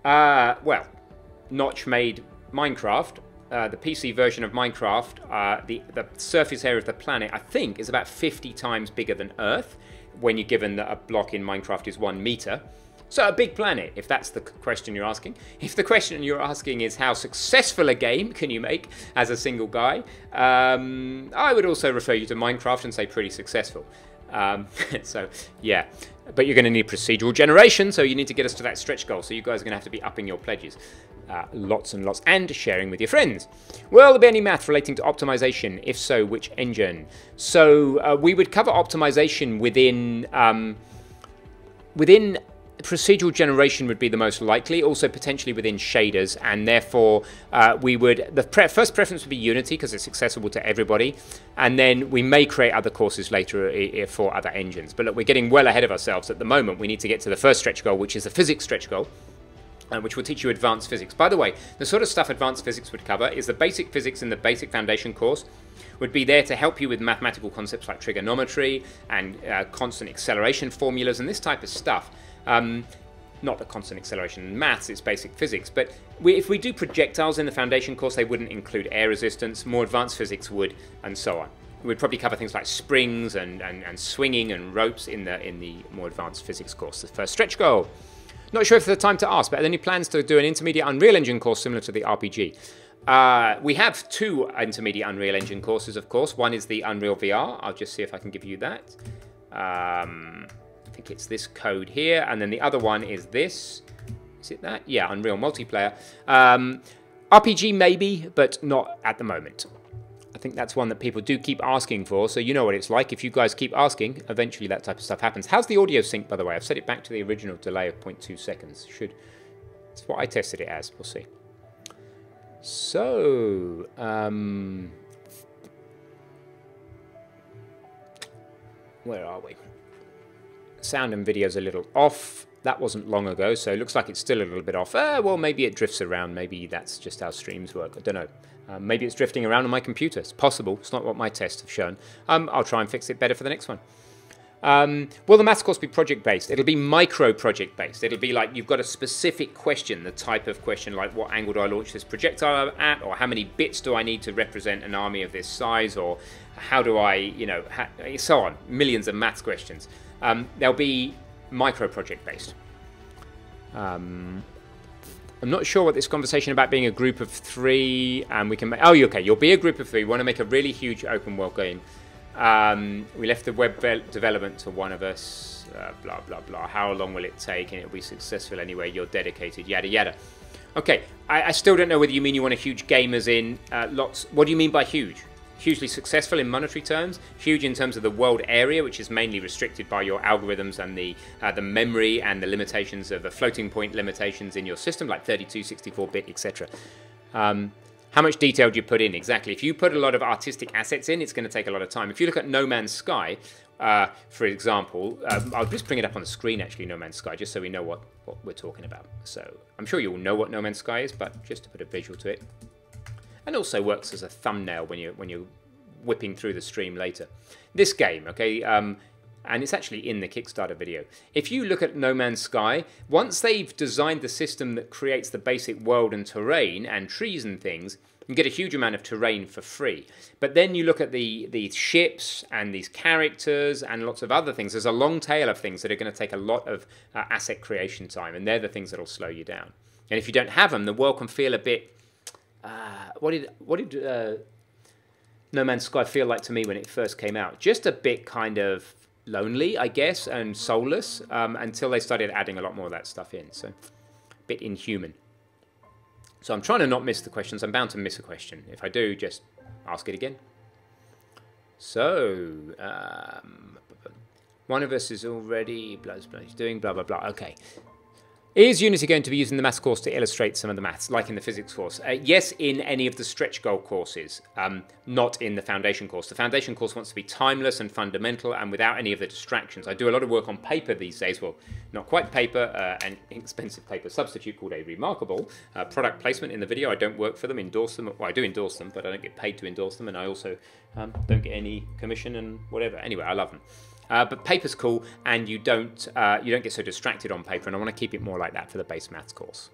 [SPEAKER 1] uh, well, Notch made Minecraft uh, the PC version of Minecraft, uh, the, the surface area of the planet, I think, is about 50 times bigger than Earth, when you're given that a block in Minecraft is one meter. So a big planet, if that's the question you're asking. [LAUGHS] If the question you're asking is how successful a game can you make as a single guy, um, I would also refer you to Minecraft and say pretty successful. Um, [LAUGHS] so yeah, but you're going to need procedural generation, so you need to get us to that stretch goal. So you guys are going to have to be upping your pledges uh, lots and lots, and sharing with your friends. Will there be any math relating to optimization? If so, which engine? So uh, we would cover optimization within um, within procedural generation would be the most likely, also potentially within shaders, and therefore uh, we would the pre first preference would be Unity because it's accessible to everybody, and then we may create other courses later for other engines. But look, we're getting well ahead of ourselves at the moment. We need to get to the first stretch goal, which is the physics stretch goal uh, which will teach you advanced physics. By the way, the sort of stuff advanced physics would cover is the basic physics in the basic foundation course would be there to help you with mathematical concepts like trigonometry and uh, constant acceleration formulas and this type of stuff. Um, not the constant acceleration in maths, it's basic physics. But we, if we do projectiles in the foundation course, they wouldn't include air resistance. More advanced physics would, and so on. We'd probably cover things like springs and, and, and swinging and ropes in the in the more advanced physics course. The first stretch goal. Not sure if the time to ask, but are there any plans to do an intermediate Unreal Engine course similar to the RPG? Uh, we have two intermediate Unreal Engine courses, of course. One is the Unreal VR. I'll just see if I can give you that. Um, I think it's this code here. And then the other one is this. Is it that? Yeah, Unreal Multiplayer. Um, RPG maybe, but not at the moment. I think that's one that people do keep asking for, so you know what it's like. If you guys keep asking, eventually that type of stuff happens. How's the audio sync, by the way? I've set it back to the original delay of 0.2 seconds. Should It's what I tested it as. We'll see. So, um, where are we? Sound and video's a little off. That wasn't long ago, so it looks like it's still a little bit off. Uh, well, maybe it drifts around. Maybe that's just how streams work. I don't know. Uh, maybe it's drifting around on my computer. It's possible. It's not what my tests have shown. Um, I'll try and fix it better for the next one. Um, will the maths course be project based? It'll be micro project based. It'll be like you've got a specific question, the type of question like what angle do I launch this projectile at, or how many bits do I need to represent an army of this size, or how do I, you know, so on. Millions of maths questions. Um, they'll be micro project based. Um, I'm not sure what this conversation about being a group of three and we can make. Oh, okay, you'll be a group of three. We want to make a really huge open world game. Um, we left the web development to one of us. Uh, blah blah blah. How long will it take? And it'll be successful anyway. You're dedicated. Yada yada. Okay, I, I still don't know whether you mean you want a huge game as in uh, lots. What do you mean by huge? Hugely successful in monetary terms, huge in terms of the world area, which is mainly restricted by your algorithms and the uh, the memory and the limitations of the floating point limitations in your system, like 32, 64-bit, etc. Um, how much detail do you put in exactly? If you put a lot of artistic assets in, it's going to take a lot of time. If you look at No Man's Sky, uh, for example, um, I'll just bring it up on the screen actually, No Man's Sky, just so we know what, what we're talking about. So I'm sure you all know what No Man's Sky is, but just to put a visual to it and also works as a thumbnail when you when you're whipping through the stream later. This game, okay, um, and it's actually in the Kickstarter video. If you look at No Man's Sky, once they've designed the system that creates the basic world and terrain and trees and things, you get a huge amount of terrain for free. But then you look at the these ships and these characters and lots of other things. There's a long tail of things that are going to take a lot of uh, asset creation time, and they're the things that'll slow you down. And if you don't have them, the world can feel a bit uh, what did what did uh, No Man's Sky feel like to me when it first came out? Just a bit kind of lonely, I guess, and soulless um, until they started adding a lot more of that stuff in. So, a bit inhuman. So I'm trying to not miss the questions. I'm bound to miss a question. If I do, just ask it again. So, um, one of us is already blah, blah, doing blah blah blah. Okay, is Unity going to be using the maths course to illustrate some of the maths, like in the physics course? Uh, yes, in any of the stretch goal courses, um, not in the foundation course. The foundation course wants to be timeless and fundamental and without any of the distractions. I do a lot of work on paper these days. Well, not quite paper, uh, an expensive paper substitute called a reMarkable uh, product placement in the video. I don't work for them, endorse them. Well, I do endorse them, but I don't get paid to endorse them, and I also um, don't get any commission and whatever. Anyway, I love them. Uh, but paper's cool, and you don't uh, you don't get so distracted on paper. And I want to keep it more like that for the base maths course.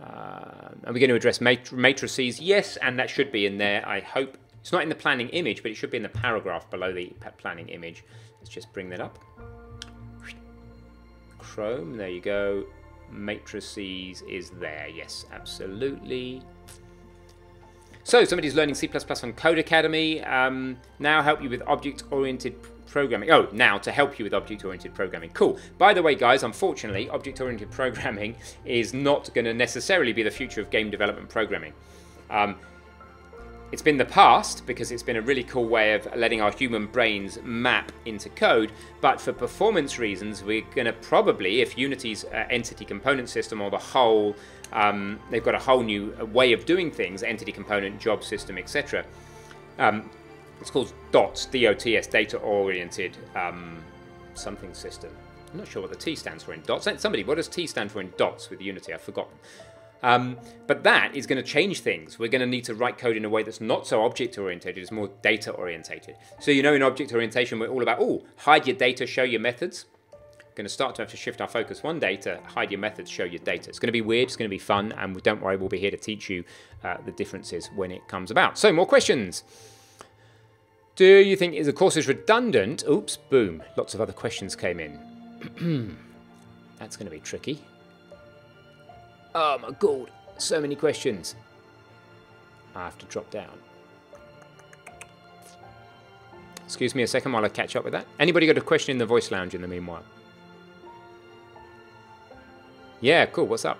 [SPEAKER 1] Uh, are we going to address mat matrices? Yes, and that should be in there. I hope it's not in the planning image, but it should be in the paragraph below the planning image. Let's just bring that up. Chrome, there you go. Matrices is there. Yes, absolutely. So somebody's learning C++ on Codecademy. Um, now help you with object-oriented programming. Oh, now to help you with object-oriented programming. Cool. By the way, guys, unfortunately, object-oriented programming [LAUGHS] is not going to necessarily be the future of game development programming. Um, it's been the past because it's been a really cool way of letting our human brains map into code, but for performance reasons, we're going to probably, if Unity's uh, entity component system or the whole, um, they've got a whole new uh, way of doing things, entity component, job system, etc. Um, it's called DOTS, D-O-T-S, Data Oriented um, Something System. I'm not sure what the T stands for in DOTS. Somebody, what does T stand for in DOTS with Unity? I've forgotten. Um, but that is going to change things. We're going to need to write code in a way that's not so object oriented, it's more data oriented. So, you know, in object orientation, we're all about, oh, hide your data, show your methods. We're Going to start to have to shift our focus one day to hide your methods, show your data. It's going to be weird, it's going to be fun, and don't worry, we'll be here to teach you uh, the differences when it comes about. So, more questions. Do you think the course is redundant? Oops, boom. Lots of other questions came in. [CLEARS THROAT] That's going to be tricky. Oh my god, so many questions. I have to drop down. Excuse me a second while I catch up with that. Anybody got a question in the voice lounge in the meanwhile? Yeah, cool. What's up?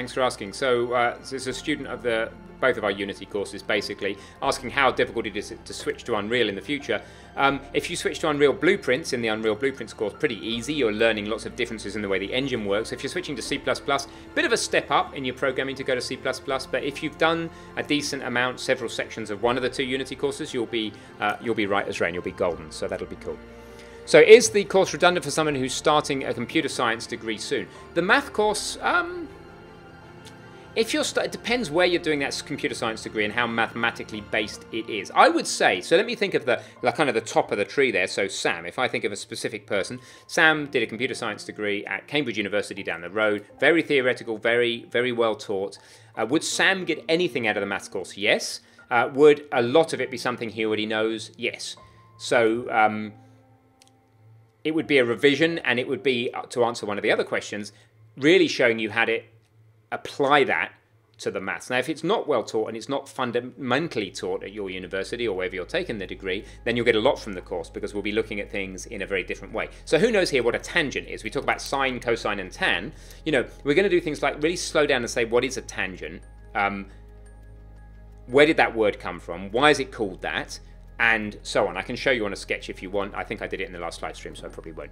[SPEAKER 1] Thanks for asking. So, uh, this is a student of the both of our Unity courses, basically, asking how difficult it is to switch to Unreal in the future. Um, if you switch to Unreal Blueprints in the Unreal Blueprints course, pretty easy. You're learning lots of differences in the way the engine works. If you're switching to C++, bit of a step up in your programming to go to C++, but if you've done a decent amount, several sections of one of the two Unity courses, you'll be uh, you'll be right as rain. You'll be golden. So that'll be cool. So is the course redundant for someone who's starting a computer science degree soon? The math course, um, if you're it depends where you're doing that computer science degree and how mathematically based it is. I would say so. Let me think of the, the kind of the top of the tree there. So Sam, if I think of a specific person, Sam did a computer science degree at Cambridge University down the road. Very theoretical, very very well taught. Uh, would Sam get anything out of the maths course? Yes. Uh, would a lot of it be something he already knows? Yes. So. Um, it would be a revision and it would be to answer one of the other questions really showing you how to apply that to the maths. Now, if it's not well taught and it's not fundamentally taught at your university or wherever you're taking the degree, then you'll get a lot from the course because we'll be looking at things in a very different way. So, who knows here what a tangent is? We talk about sine, cosine, and tan. You know, we're going to do things like really slow down and say, what is a tangent? Um, where did that word come from? Why is it called that? And so on. I can show you on a sketch if you want. I think I did it in the last live stream, so I probably won't.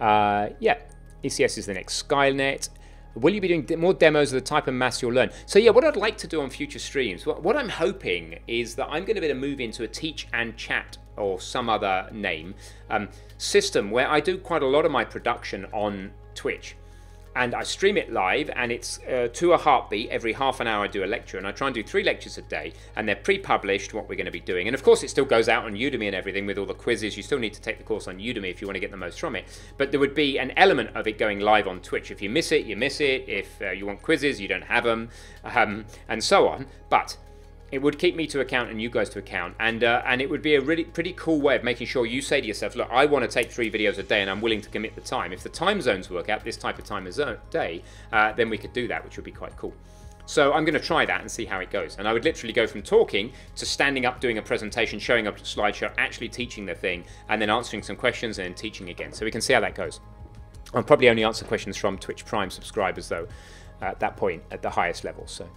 [SPEAKER 1] Uh, yeah, ECS is the next Skynet. Will you be doing more demos of the type of maths you'll learn? So yeah, what I'd like to do on future streams, what, I'm hoping is that I'm going to be able to move into a teach and chat or some other name um, system where I do quite a lot of my production on Twitch and I stream it live, and it's uh, to a heartbeat. Every half an hour, I do a lecture, and I try and do three lectures a day, and they're pre-published what we're going to be doing. And of course, it still goes out on Udemy and everything with all the quizzes. You still need to take the course on Udemy if you want to get the most from it. But there would be an element of it going live on Twitch. If you miss it, you miss it. If uh, you want quizzes, you don't have them, um, and so on. But it would keep me to account and you guys to account. And uh, and it would be a really pretty cool way of making sure you say to yourself look i want to take three videos a day and i'm willing to commit the time. If the time zones work out this type of time zone day uh, then we could do that which would be quite cool. So i'm going to try that and see how it goes. And i would literally go from talking to standing up doing a presentation showing up a slideshow actually teaching the thing and then answering some questions and then teaching again. So we can see how that goes. I'll probably only answer questions from twitch prime subscribers though at that point at the highest level so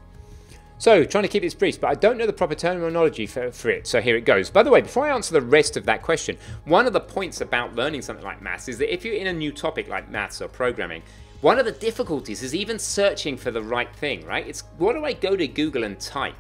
[SPEAKER 1] so, trying to keep this brief, but I don't know the proper terminology for, for, it, so here it goes. By the way, before I answer the rest of that question, one of the points about learning something like maths is that if you're in a new topic like maths or programming, one of the difficulties is even searching for the right thing, right? It's what do I go to Google and type?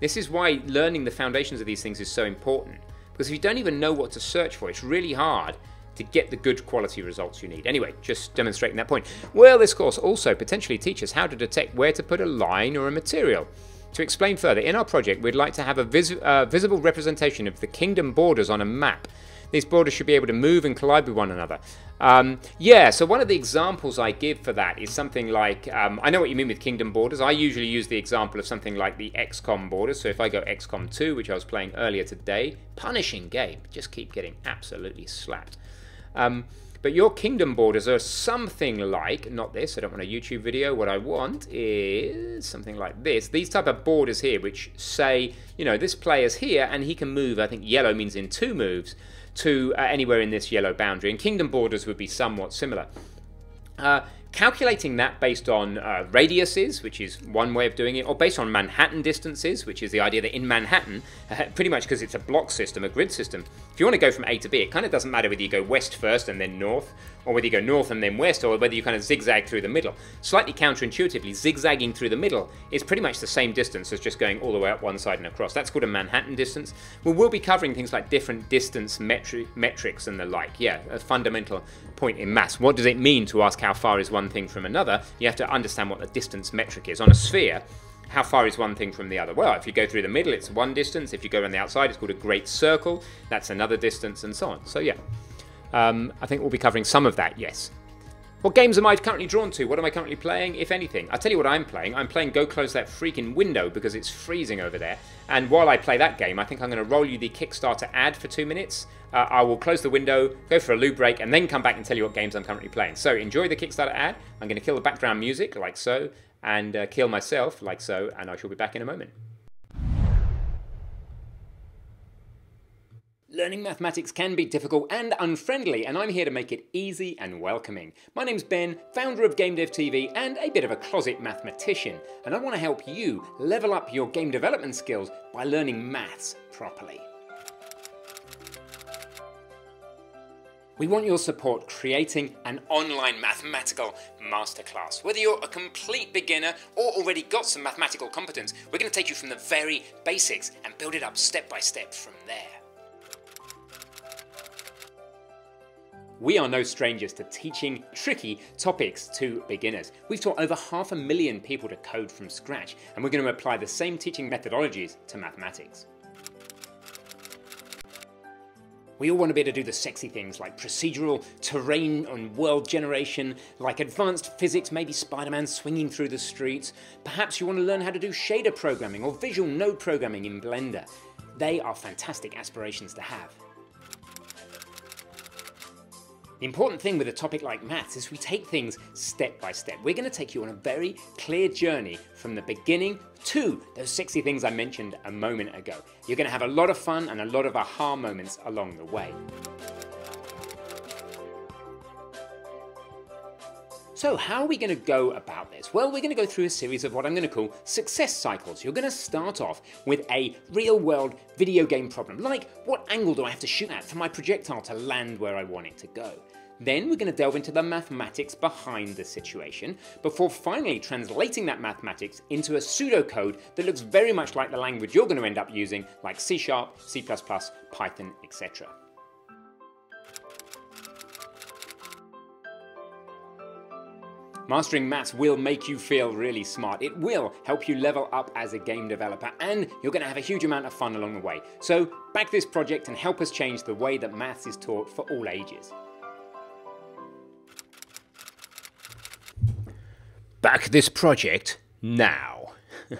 [SPEAKER 1] This is why learning the foundations of these things is so important. Because if you don't even know what to search for, it's really hard to get the good quality results you need. Anyway, just demonstrating that point. Well, this course also potentially teaches how to detect where to put a line or a material. To explain further, in our project, we'd like to have a vis uh, visible representation of the kingdom borders on a map. These borders should be able to move and collide with one another. Um, yeah, so one of the examples I give for that is something like, um, I know what you mean with kingdom borders. I usually use the example of something like the XCOM borders. So if I go XCOM 2, which I was playing earlier today, punishing game, just keep getting absolutely slapped. Um, but your kingdom borders are something like, not this, I don't want a YouTube video. What I want is something like this. These type of borders here, which say, you know, this player's here and he can move, I think yellow means in two moves, to uh, anywhere in this yellow boundary. And kingdom borders would be somewhat similar. Uh, calculating that based on uh, radiuses, which is one way of doing it, or based on Manhattan distances, which is the idea that in Manhattan, uh, pretty much because it's a block system, a grid system, if you want to go from A to B, it kind of doesn't matter whether you go west first and then north, or whether you go north and then west, or whether you kind of zigzag through the middle. Slightly counterintuitively, zigzagging through the middle is pretty much the same distance as just going all the way up one side and across. That's called a Manhattan distance. Well, we'll be covering things like different distance metri metrics and the like. Yeah, a fundamental point in mass. What does it mean to ask how far is one thing from another? You have to understand what the distance metric is. On a sphere, how far is one thing from the other? Well, if you go through the middle, it's one distance. If you go around the outside, it's called a great circle. That's another distance, and so on. So, yeah. Um, I think we'll be covering some of that, yes. What games am I currently drawn to? What am I currently playing, if anything? I'll tell you what I'm playing. I'm playing Go Close That Freaking Window because it's freezing over there. And while I play that game, I think I'm going to roll you the Kickstarter ad for two minutes. Uh, I will close the window, go for a loo break, and then come back and tell you what games I'm currently playing. So enjoy the Kickstarter ad. I'm going to kill the background music, like so, and uh, kill myself, like so, and I shall be back in a moment. Learning mathematics can be difficult and unfriendly, and I'm here to make it easy and welcoming. My name's Ben, founder of Game Dev TV and a bit of a closet mathematician, and I want to help you level up your game development skills by learning maths properly. We want your support creating an online mathematical masterclass. Whether you're a complete beginner or already got some mathematical competence, we're going to take you from the very basics and build it up step by step from there. We are no strangers to teaching tricky topics to beginners. We've taught over half a million people to code from scratch, and we're going to apply the same teaching methodologies to mathematics. We all want to be able to do the sexy things like procedural terrain and world generation, like advanced physics, maybe Spider Man swinging through the streets. Perhaps you want to learn how to do shader programming or visual node programming in Blender. They are fantastic aspirations to have. The important thing with a topic like maths is we take things step by step. We're going to take you on a very clear journey from the beginning to those sexy things I mentioned a moment ago. You're going to have a lot of fun and a lot of aha moments along the way. So how are we going to go about this? Well, we're going to go through a series of what I'm going to call success cycles. You're going to start off with a real world video game problem, like what angle do I have to shoot at for my projectile to land where I want it to go? Then we're going to delve into the mathematics behind the situation, before finally translating that mathematics into a pseudocode that looks very much like the language you're going to end up using, like C Sharp, C++, Python, etc. Mastering maths will make you feel really smart. It will help you level up as a game developer, and you're going to have a huge amount of fun along the way. So, back this project and help us change the way that maths is taught for all ages. Back this project now. [LAUGHS]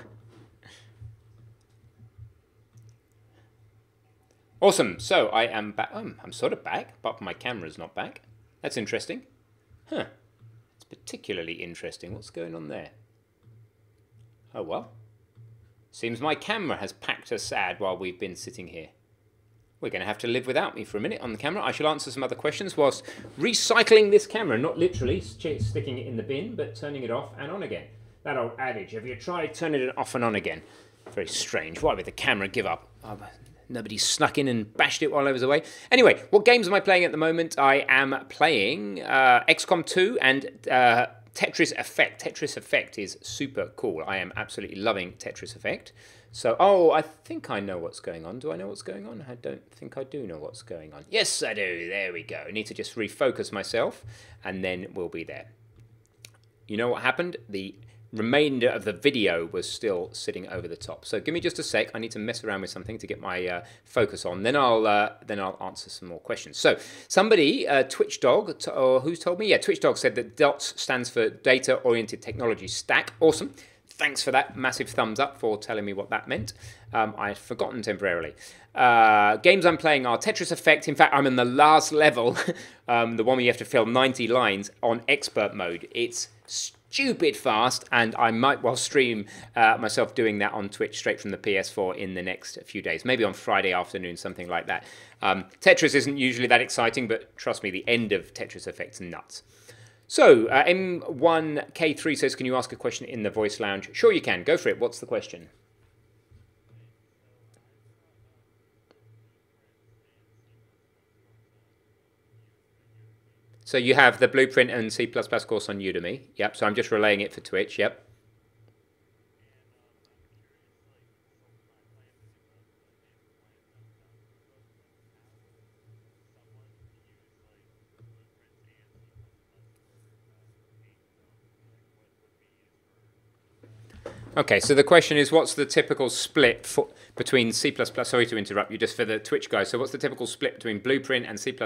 [SPEAKER 1] awesome. So I am back. Um, I'm sort of back, but my camera's not back. That's interesting. Huh. It's particularly interesting. What's going on there? Oh well. Seems my camera has packed a sad while we've been sitting here. We're going to have to live without me for a minute on the camera. I shall answer some other questions whilst recycling this camera, not literally sticking it in the bin, but turning it off and on again. That old adage, have you tried turning it off and on again? Very strange. Why would the camera give up? Oh, nobody snuck in and bashed it while I was away. Anyway, what games am I playing at the moment? I am playing uh, XCOM 2 and uh, Tetris Effect. Tetris Effect is super cool. I am absolutely loving Tetris Effect. So, oh, I think I know what's going on. Do I know what's going on? I don't think I do know what's going on. Yes, I do. There we go. I need to just refocus myself and then we'll be there. You know what happened? The remainder of the video was still sitting over the top. So give me just a sec. I need to mess around with something to get my uh, focus on. Then I'll uh, then I'll answer some more questions. So somebody, uh, Twitch Dog, or who's told me? Yeah, Twitch Dog said that DOTS stands for Data Oriented Technology Stack. Awesome thanks for that. Massive thumbs up for telling me what that meant. Um, I'd forgotten temporarily. Uh, games I'm playing are Tetris Effect. In fact, I'm in the last level, [LAUGHS] um, the one where you have to fill 90 lines on expert mode. It's stupid fast, and I might well stream uh, myself doing that on Twitch straight from the PS4 in the next few days, maybe on Friday afternoon, something like that. Um, Tetris isn't usually that exciting, but trust me, the end of Tetris Effect's nuts. So, uh, M1K3 says, Can you ask a question in the voice lounge? Sure, you can. Go for it. What's the question? So you have the Blueprint and C++ course on Udemy. Yep. So I'm just relaying it for Twitch. Yep. Okay, so the question is, what's the typical split for, between C++? Sorry to interrupt you, just for the Twitch guys. So, what's the typical split between Blueprint and C++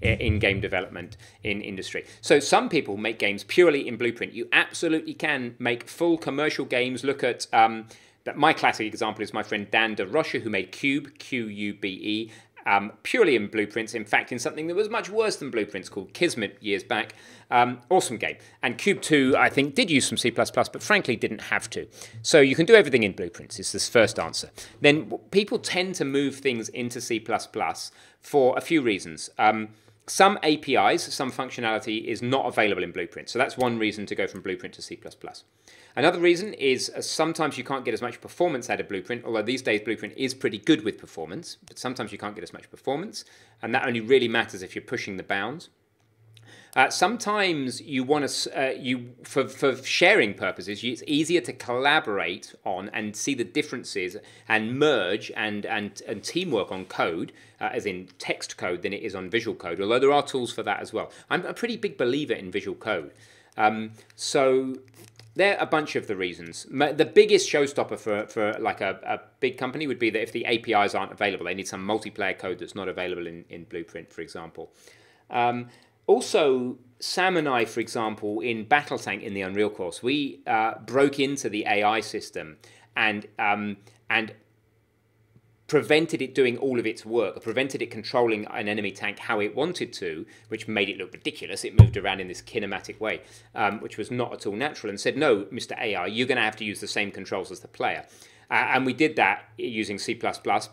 [SPEAKER 1] in game development in industry? So, some people make games purely in Blueprint. You absolutely can make full commercial games. Look at um, that. My classic example is my friend Dan DeRocha, who made Cube, Q U B E, um, purely in Blueprints, in fact, in something that was much worse than Blueprints called Kismet years back. Um, awesome game. And Cube 2, I think, did use some C++, but frankly didn't have to. So you can do everything in Blueprints, is this first answer. Then people tend to move things into C++ for a few reasons. Um, some APIs, some functionality is not available in Blueprint. So that's one reason to go from Blueprint to C++. Another reason is uh, sometimes you can't get as much performance out of Blueprint, although these days Blueprint is pretty good with performance, but sometimes you can't get as much performance, and that only really matters if you're pushing the bounds. Uh, sometimes you want to, uh, you for, for sharing purposes, it's easier to collaborate on and see the differences and merge and, and, and teamwork on code, uh, as in text code, than it is on visual code, although there are tools for that as well. I'm a pretty big believer in visual code. Um, so there are a bunch of the reasons. The biggest showstopper for, for like a, a big company would be that if the APIs aren't available, they need some multiplayer code that's not available in, in Blueprint, for example. Um, also, Sam and I, for example, in Battle Tank in the Unreal course, we uh, broke into the AI system and um, and prevented it doing all of its work, prevented it controlling an enemy tank how it wanted to, which made it look ridiculous. It moved around in this kinematic way, um, which was not at all natural, and said, no, Mr. AI, you're going to have to use the same controls as the player. Uh, and we did that using C++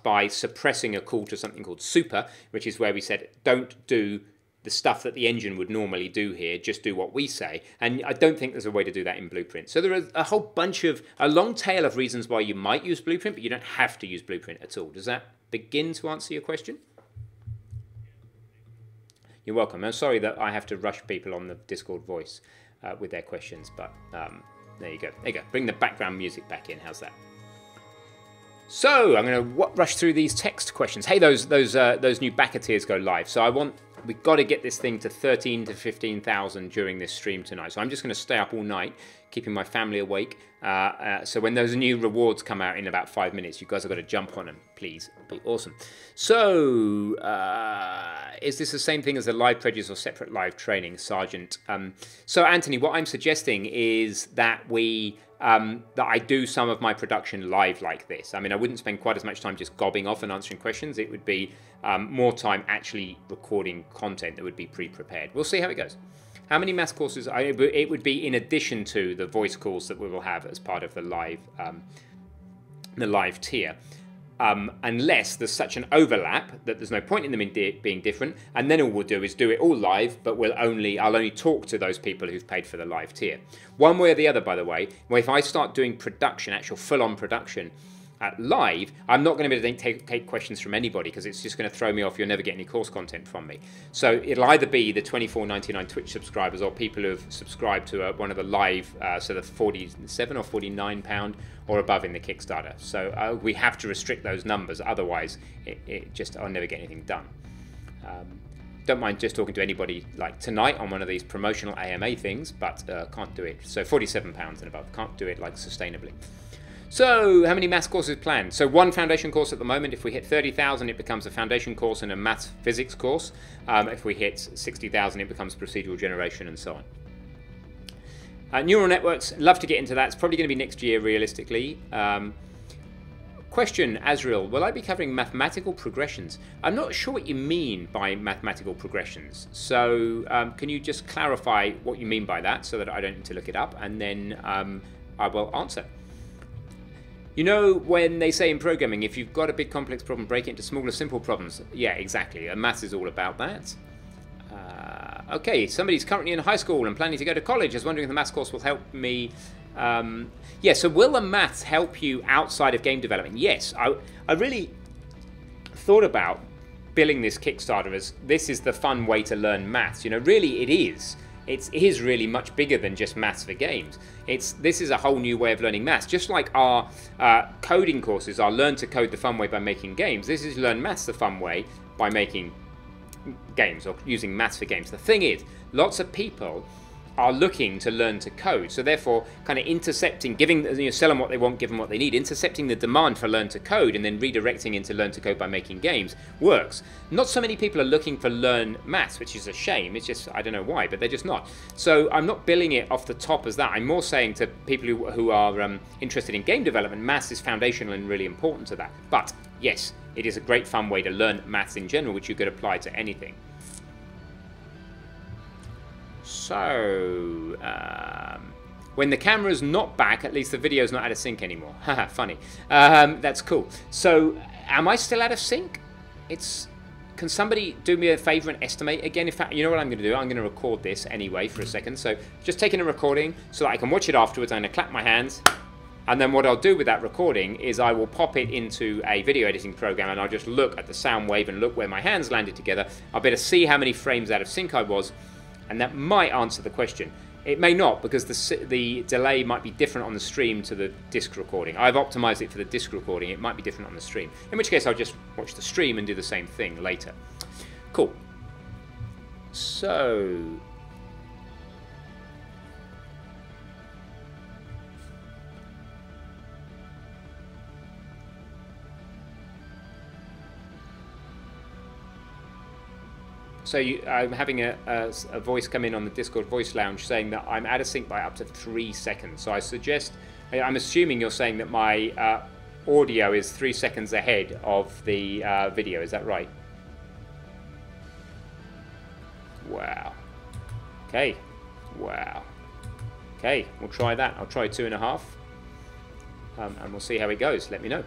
[SPEAKER 1] by suppressing a call to something called super, which is where we said, don't do the stuff that the engine would normally do here, just do what we say. And I don't think there's a way to do that in Blueprint. So there are a whole bunch of, a long tail of reasons why you might use Blueprint, but you don't have to use Blueprint at all. Does that begin to answer your question? You're welcome. I'm sorry that I have to rush people on the Discord voice uh, with their questions, but um, there you go. There you go. Bring the background music back in. How's that? So I'm going to rush through these text questions. Hey, those those uh, those new backer tiers go live. So I want we've got to get this thing to 13 to 15,000 during this stream tonight. So I'm just going to stay up all night, keeping my family awake. Uh, uh, so when those new rewards come out in about five minutes, you guys have got to jump on them, please. It'll be awesome. So uh, is this the same thing as a live prejudice or separate live training, Sergeant? Um, so Anthony, what I'm suggesting is that we um, that I do some of my production live like this. I mean, I wouldn't spend quite as much time just gobbing off and answering questions. It would be um, more time actually recording content that would be pre-prepared. We'll see how it goes. How many maths courses? I, it would be in addition to the voice calls that we will have as part of the live, um, the live tier um, unless there's such an overlap that there's no point in them in di being different. And then all we'll do is do it all live, but we'll only I'll only talk to those people who've paid for the live tier. One way or the other, by the way. If I start doing production, actual full-on production, at live, I'm not going to be able to take, take questions from anybody because it's just going to throw me off. You'll never get any course content from me. So it'll either be the 24.99 Twitch subscribers or people who've subscribed to uh, one of the live, uh, so the 47 or 49 pound or above in the Kickstarter. So uh, we have to restrict those numbers, otherwise it, it just I'll never get anything done. Um, don't mind just talking to anybody like tonight on one of these promotional AMA things, but uh, can't do it. So 47 pounds and above, can't do it like sustainably. So, how many maths courses planned? So, one foundation course at the moment. If we hit 30,000, it becomes a foundation course and a maths physics course. Um, if we hit 60,000, it becomes procedural generation and so on. Uh, neural networks, love to get into that. It's probably going to be next year, realistically. Um, question, Azrael, will I be covering mathematical progressions? I'm not sure what you mean by mathematical progressions. So, um, can you just clarify what you mean by that so that I don't need to look it up? And then um, I will answer. You know when they say in programming, if you've got a big complex problem, break it into smaller, simple problems. Yeah, exactly. And maths is all about that. Uh, okay, somebody's currently in high school and planning to go to college. is wondering if the maths course will help me. Um, yeah, so will the maths help you outside of game development? Yes, I, I really thought about billing this Kickstarter as this is the fun way to learn maths. You know, really it is it's, it is really much bigger than just maths for games. It's This is a whole new way of learning maths. Just like our uh, coding courses are learn to code the fun way by making games, this is learn maths the fun way by making games or using maths for games. The thing is, lots of people are looking to learn to code. So therefore, kind of intercepting, giving, you know, sell them what they want, give them what they need, intercepting the demand for learn to code and then redirecting into learn to code by making games works. Not so many people are looking for learn maths, which is a shame. It's just, I don't know why, but they're just not. So I'm not billing it off the top as that. I'm more saying to people who, who are um, interested in game development, maths is foundational and really important to that. But yes, it is a great fun way to learn maths in general, which you could apply to anything. So, um, when the camera's not back, at least the video's not out of sync anymore. [LAUGHS] Haha, funny. Um, that's cool. So, am I still out of sync? It's. Can somebody do me a favour and estimate again? In fact, you know what I'm going to do? I'm going to record this anyway for a second. So, just taking a recording so that I can watch it afterwards. I'm going to clap my hands. And then what I'll do with that recording is I will pop it into a video editing program and I'll just look at the sound wave and look where my hands landed together. I'll better see how many frames out of sync I was and that might answer the question. It may not because the, the delay might be different on the stream to the disc recording. I've optimized it for the disc recording. It might be different on the stream. In which case I'll just watch the stream and do the same thing later. Cool. So So you, I'm having a, a, a, voice come in on the Discord voice lounge saying that I'm out of sync by up to three seconds. So I suggest, I'm assuming you're saying that my uh, audio is three seconds ahead of the uh, video. Is that right? Wow. Okay. Wow. Okay, we'll try that. I'll try two and a half. Um, and we'll see how it goes. Let me know.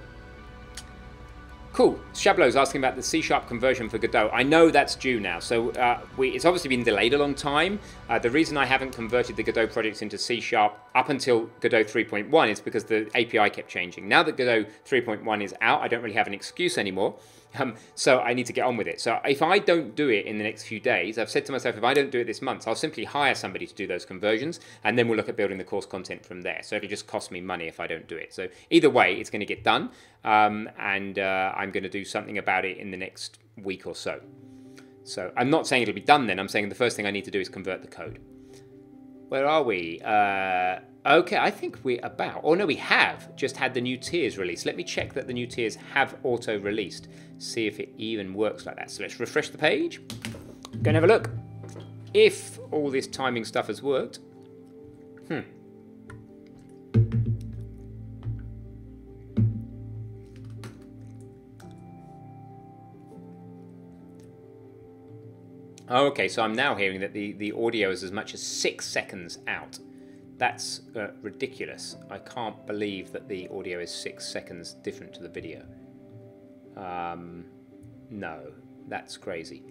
[SPEAKER 1] Cool. Shablow's asking about the C-sharp conversion for Godot. I know that's due now. So uh, we, it's obviously been delayed a long time. Uh, the reason I haven't converted the Godot projects into C-sharp up until Godot 3.1 is because the API kept changing. Now that Godot 3.1 is out, I don't really have an excuse anymore. Um, so I need to get on with it. So if I don't do it in the next few days, I've said to myself, if I don't do it this month, I'll simply hire somebody to do those conversions, and then we'll look at building the course content from there. So it'll just cost me money if I don't do it. So either way, it's going to get done, um, and uh, I'm going to do something about it in the next week or so. So I'm not saying it'll be done then. I'm saying the first thing I need to do is convert the code. Where are we? Uh, Okay, I think we're about. Oh no, we have just had the new tiers released. Let me check that the new tiers have auto released. See if it even works like that. So let's refresh the page. Go and have a look. If all this timing stuff has worked. Hmm. Okay, so I'm now hearing that the, the audio is as much as six seconds out. That's uh, ridiculous. I can't believe that the audio is six seconds different to the video. Um, no, that's crazy.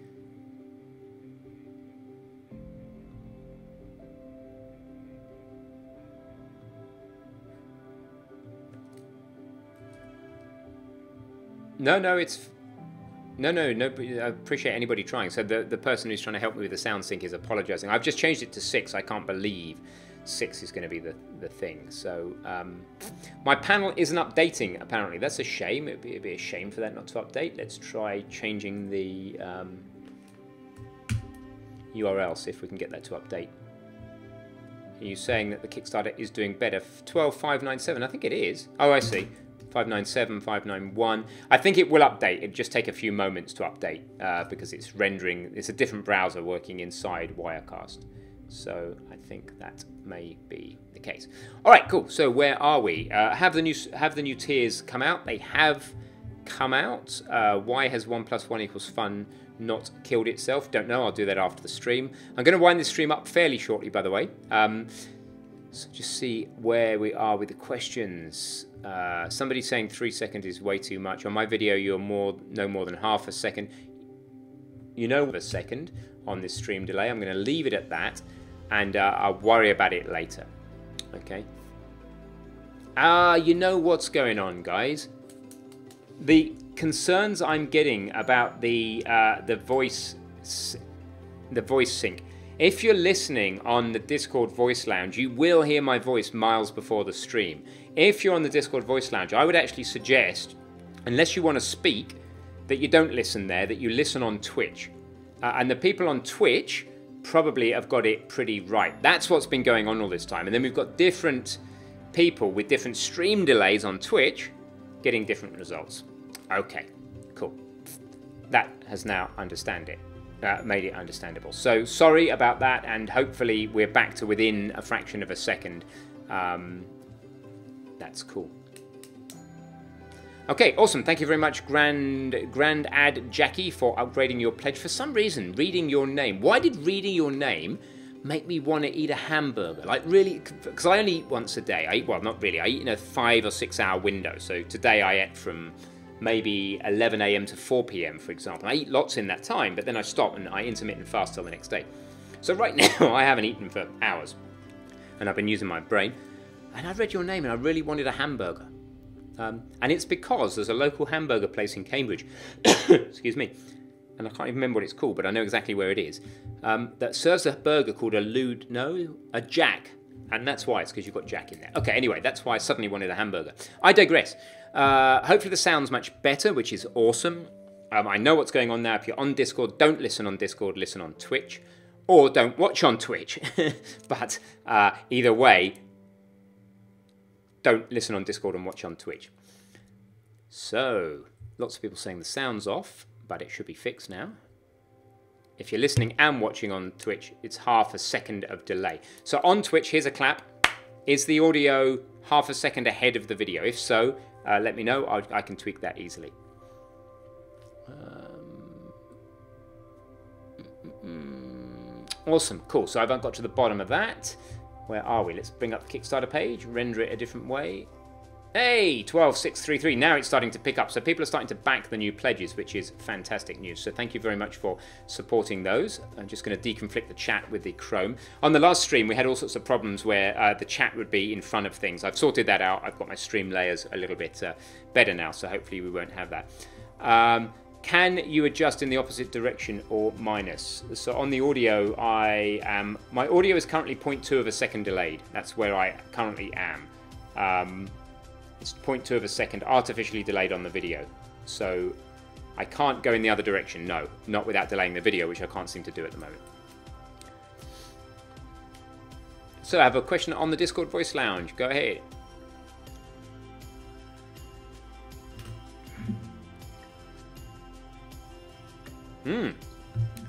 [SPEAKER 1] No, no, it's no, no, no. I appreciate anybody trying. So the the person who's trying to help me with the sound sync is apologising. I've just changed it to six. I can't believe six is going to be the, the thing. So um, my panel isn't updating, apparently. That's a shame. It'd be, it'd be, a shame for that not to update. Let's try changing the um, URL, see if we can get that to update. Are you saying that the Kickstarter is doing better? 12597, I think it is. Oh, I see. 597, 591. I think it will update. It'll just take a few moments to update uh, because it's rendering, it's a different browser working inside Wirecast. So I think that may be the case. All right, cool. So where are we? Uh, have the new have the new tiers come out? They have come out. Uh, why has one plus one equals fun not killed itself? Don't know. I'll do that after the stream. I'm going to wind this stream up fairly shortly, by the way. Um, so just see where we are with the questions. Uh, somebody saying three seconds is way too much. On my video, you're more no more than half a second. You know a second on this stream delay. I'm going to leave it at that and uh, I'll worry about it later. Okay. Ah, uh, you know what's going on, guys. The concerns I'm getting about the uh, the voice the voice sync. If you're listening on the Discord Voice Lounge, you will hear my voice miles before the stream. If you're on the Discord Voice Lounge, I would actually suggest, unless you want to speak, that you don't listen there, that you listen on Twitch. Uh, and the people on Twitch probably have got it pretty right. That's what's been going on all this time. And then we've got different people with different stream delays on Twitch getting different results. Okay, cool. That has now understand it. Uh, made it understandable. So sorry about that, and hopefully we're back to within a fraction of a second. Um, that's cool. Okay, awesome. Thank you very much, Grand Grand Ad Jackie, for upgrading your pledge. For some reason, reading your name. Why did reading your name make me want to eat a hamburger? Like really, because I only eat once a day. I eat well, not really. I eat in a five or six hour window. So today I ate from maybe 11 a.m. to 4 p.m. for example. I eat lots in that time, but then I stop and I intermittent fast till the next day. So right now [LAUGHS] I haven't eaten for hours, and I've been using my brain. And I read your name and I really wanted a hamburger. Um, and it's because there's a local hamburger place in Cambridge, [COUGHS] excuse me, and I can't even remember what it's called, but I know exactly where it is, um, that serves a burger called a Lude, no, a Jack. And that's why, it's because you've got Jack in there. Okay, anyway, that's why I suddenly wanted a hamburger. I digress. Uh, hopefully the sound's much better, which is awesome. Um, I know what's going on now. If you're on Discord, don't listen on Discord, listen on Twitch. Or don't watch on Twitch. [LAUGHS] but uh, either way, don't listen on Discord and watch on Twitch. So, lots of people saying the sound's off, but it should be fixed now. If you're listening and watching on Twitch, it's half a second of delay. So on Twitch, here's a clap. Is the audio half a second ahead of the video? If so, uh, let me know. I, I, can tweak that easily. Um, mm, mm, mm. awesome, cool. So I've got to the bottom of that. Where are we? Let's bring up the Kickstarter page, render it a different way. Hey, 12633. Now it's starting to pick up. So people are starting to back the new pledges, which is fantastic news. So thank you very much for supporting those. I'm just going to deconflict the chat with the Chrome. On the last stream, we had all sorts of problems where uh, the chat would be in front of things. I've sorted that out. I've got my stream layers a little bit uh, better now, so hopefully we won't have that. Um, can you adjust in the opposite direction or minus? So on the audio, I am, my audio is currently 0.2 of a second delayed. That's where I currently am. Um, it's 0.2 of a second artificially delayed on the video. So I can't go in the other direction, no. Not without delaying the video, which I can't seem to do at the moment. So I have a question on the Discord Voice Lounge. Go ahead. Hmm.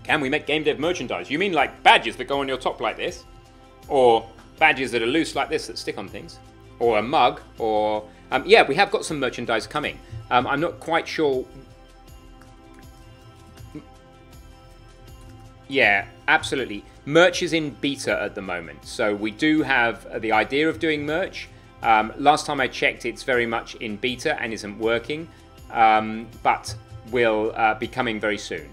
[SPEAKER 1] Can we make game dev merchandise? You mean like badges that go on your top like this? Or badges that are loose like this that stick on things? Or a mug? Or... Um, yeah, we have got some merchandise coming. Um, I'm not quite sure... Yeah, absolutely. Merch is in beta at the moment. So we do have the idea of doing merch. Um, last time I checked, it's very much in beta and isn't working. Um, but will uh, be coming very soon.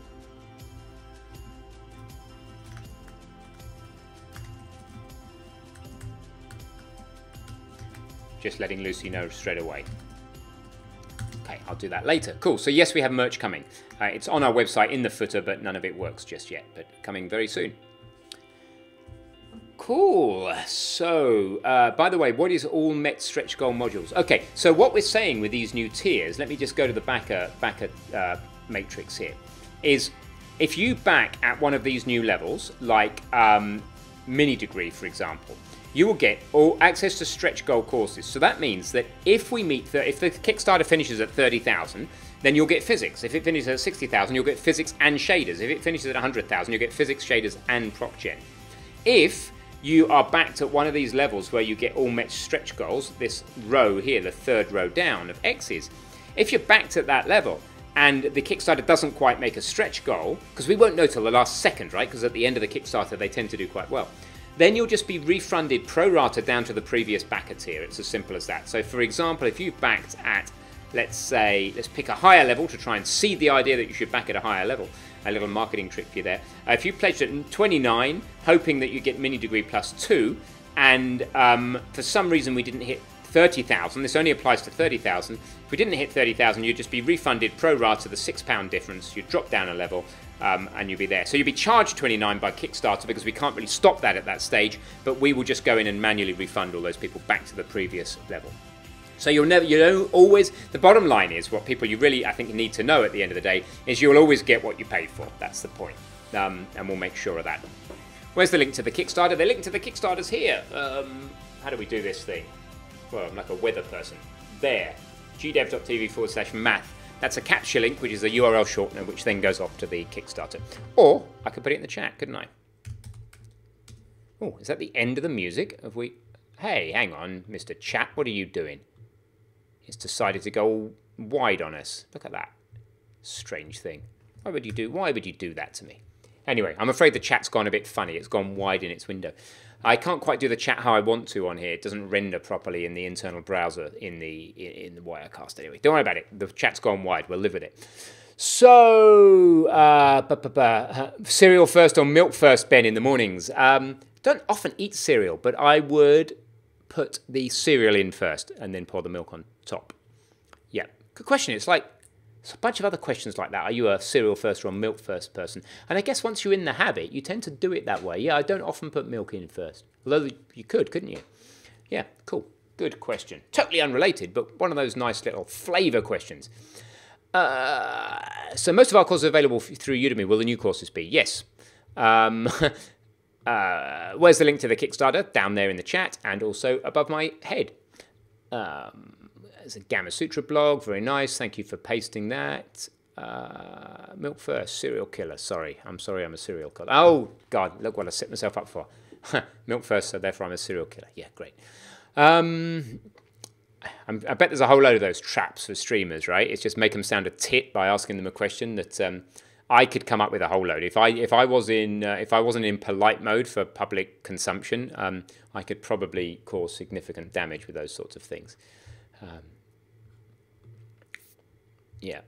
[SPEAKER 1] Just letting Lucy know straight away. Okay, I'll do that later. Cool, so yes, we have merch coming. Uh, it's on our website in the footer, but none of it works just yet, but coming very soon. Cool. So, uh, by the way, what is all Met stretch goal modules? Okay, so what we're saying with these new tiers, let me just go to the backer, backer uh, matrix here, is if you back at one of these new levels, like um, Minidegree, for example, you will get all access to stretch goal courses. So that means that if we meet, the, if the Kickstarter finishes at 30,000, then you'll get physics. If it finishes at 60,000, you'll get physics and shaders. If it finishes at 100,000, you'll get physics, shaders, and ProcGen. If you are backed at one of these levels where you get all met stretch goals, this row here, the third row down of X's, if you're backed at that level, and the Kickstarter doesn't quite make a stretch goal, because we won't know till the last second, right? Because at the end of the Kickstarter, they tend to do quite well then you'll just be refunded pro rata down to the previous backer tier. It's as simple as that. So, for example, if you've backed at, let's say, let's pick a higher level to try and seed the idea that you should back at a higher level. A little marketing trick for you there. Uh, if you pledged at 29, hoping that you get Minidegree plus two, and um, for some reason we didn't hit 30,000, this only applies to 30,000. If we didn't hit 30,000, you'd just be refunded pro rata the £6 difference. You'd drop down a level um, and you'll be there. So you'll be charged 29 by Kickstarter because we can't really stop that at that stage, but we will just go in and manually refund all those people back to the previous level. So you'll never, you know, always, the bottom line is what people you really, I think, need to know at the end of the day is you'll always get what you pay for. That's the point. Um, and we'll make sure of that. Where's the link to the Kickstarter? The link to the Kickstarter's here. Um, how do we do this thing? Well, I'm like a weather person. There. gdev.tv forward slash math that's a capture link, which is a URL shortener, which then goes off to the Kickstarter. Or I could put it in the chat, couldn't I? Oh, is that the end of the music? Have we? Hey, hang on, Mr. Chat, what are you doing? It's decided to go wide on us. Look at that. Strange thing. Why would you do why would you do that to me? Anyway, I'm afraid the chat's gone a bit funny. It's gone wide in its window. I can't quite do the chat how I want to on here. It doesn't render properly in the internal browser in the in, the Wirecast. Anyway, don't worry about it. The chat's gone wide. We'll live with it. So, uh, cereal first or milk first, Ben, in the mornings. Um, don't often eat cereal, but I would put the cereal in first and then pour the milk on top. Yeah, good question. It's like it's a bunch of other questions like that. Are you a cereal first or a milk first person? And I guess once you're in the habit, you tend to do it that way. Yeah, I don't often put milk in first. Although you could, couldn't you? Yeah, cool. Good question. Totally unrelated, but one of those nice little flavour questions. Uh, so most of our courses are available through Udemy. Will the new courses be? Yes. Um, [LAUGHS] uh, where's the link to the Kickstarter? Down there in the chat and also above my head. Um, it's a Gamasutra blog, very nice. Thank you for pasting that. Uh, milk first, serial killer. Sorry, I'm sorry, I'm a serial killer. Oh God, look what I set myself up for. [LAUGHS] milk first, so therefore I'm a serial killer. Yeah, great. Um, i bet there's a whole load of those traps for streamers, right? It's just make them sound a tit by asking them a question that um, I could come up with a whole load. If I if I was in uh, if I wasn't in polite mode for public consumption, um, I could probably cause significant damage with those sorts of things. Um, yeah.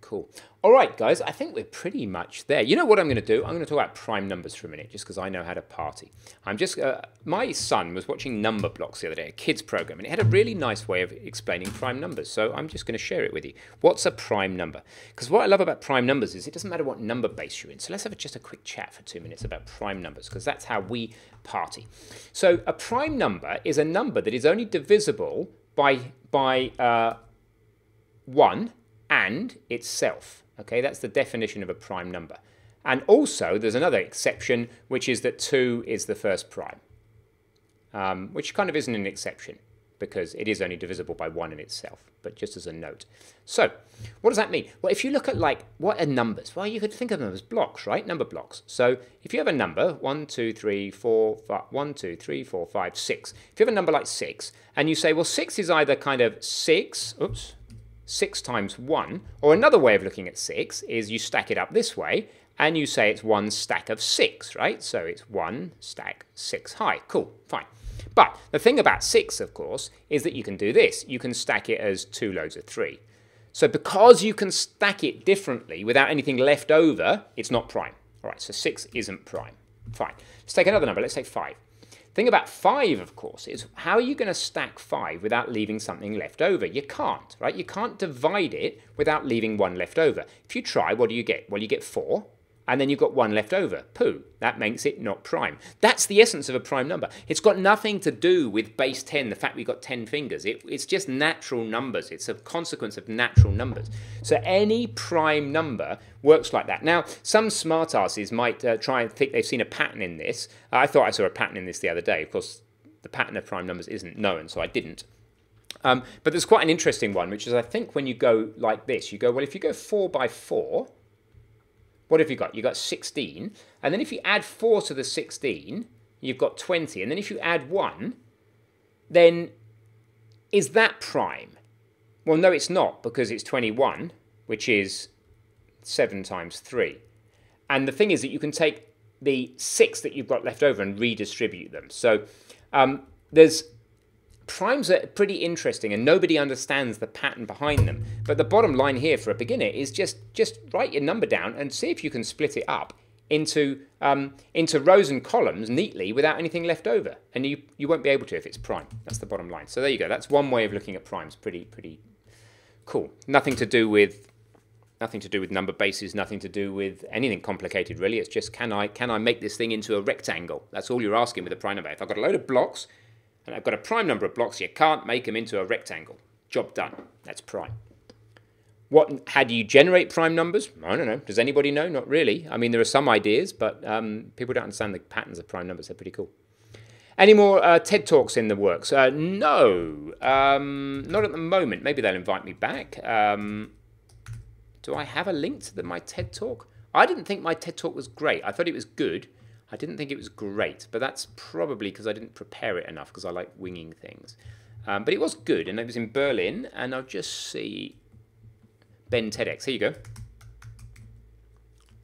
[SPEAKER 1] Cool. All right, guys, I think we're pretty much there. You know what I'm going to do? I'm going to talk about prime numbers for a minute, just because I know how to party. I'm just, uh, my son was watching Numberblocks the other day, a kids program, and it had a really nice way of explaining prime numbers. So I'm just going to share it with you. What's a prime number? Because what I love about prime numbers is it doesn't matter what number base you're in. So let's have just a quick chat for two minutes about prime numbers, because that's how we party. So a prime number is a number that is only divisible by by uh, 1 and itself. Okay, that's the definition of a prime number. And also, there's another exception, which is that 2 is the first prime, um, which kind of isn't an exception because it is only divisible by 1 in itself, but just as a note. So, what does that mean? Well, if you look at like, what are numbers? Well, you could think of them as blocks, right? Number blocks. So, if you have a number, 1, 2, 3, 4, 5, 1, 2, 3, 4, 5, 6. If you have a number like 6, and you say, well, 6 is either kind of 6, oops, 6 times 1, or another way of looking at 6 is you stack it up this way, and you say it's one stack of 6, right? So it's 1 stack 6 high. Cool, fine. But the thing about 6, of course, is that you can do this. You can stack it as 2 loads of 3. So because you can stack it differently without anything left over, it's not prime. All right, so 6 isn't prime. Fine. Let's take another number. Let's take 5 thing about 5, of course, is how are you going to stack 5 without leaving something left over? You can't, right? You can't divide it without leaving one left over. If you try, what do you get? Well, you get 4, and then you've got one left over. Pooh. That makes it not prime. That's the essence of a prime number. It's got nothing to do with base 10, the fact we've got 10 fingers. It, it's just natural numbers. It's a consequence of natural numbers. So any prime number works like that. Now, some smart smartasses might uh, try and think they've seen a pattern in this. I thought I saw a pattern in this the other day. Of course, the pattern of prime numbers isn't known, so I didn't. Um, but there's quite an interesting one, which is I think when you go like this, you go, well, if you go 4 by 4, what have you got? You've got 16. And then if you add 4 to the 16, you've got 20. And then if you add 1, then is that prime? Well, no, it's not, because it's 21, which is 7 times 3. And the thing is that you can take the 6 that you've got left over and redistribute them. So um, there's primes are pretty interesting and nobody understands the pattern behind them. But the bottom line here for a beginner is just, just write your number down and see if you can split it up into, um, into rows and columns neatly without anything left over. And you, you won't be able to if it's prime. That's the bottom line. So there you go. That's one way of looking at primes. Pretty, pretty cool. Nothing to do with nothing to do with number bases, nothing to do with anything complicated really. It's just can I can I make this thing into a rectangle? That's all you're asking with a prime number. If I've got a load of blocks and I've got a prime number of blocks, you can't make them into a rectangle. Job done. That's prime. What, how do you generate prime numbers? I don't know. Does anybody know? Not really. I mean, there are some ideas, but um, people don't understand the patterns of prime numbers. They're pretty cool. Any more uh, TED Talks in the works? Uh, no, um, not at the moment. Maybe they'll invite me back. Um, do I have a link to the, my TED Talk? I didn't think my TED Talk was great. I thought it was good. I didn't think it was great, but that's probably because I didn't prepare it enough because I like winging things. Um, but it was good, and it was in Berlin. And I'll just see Ben TEDx. Here you go.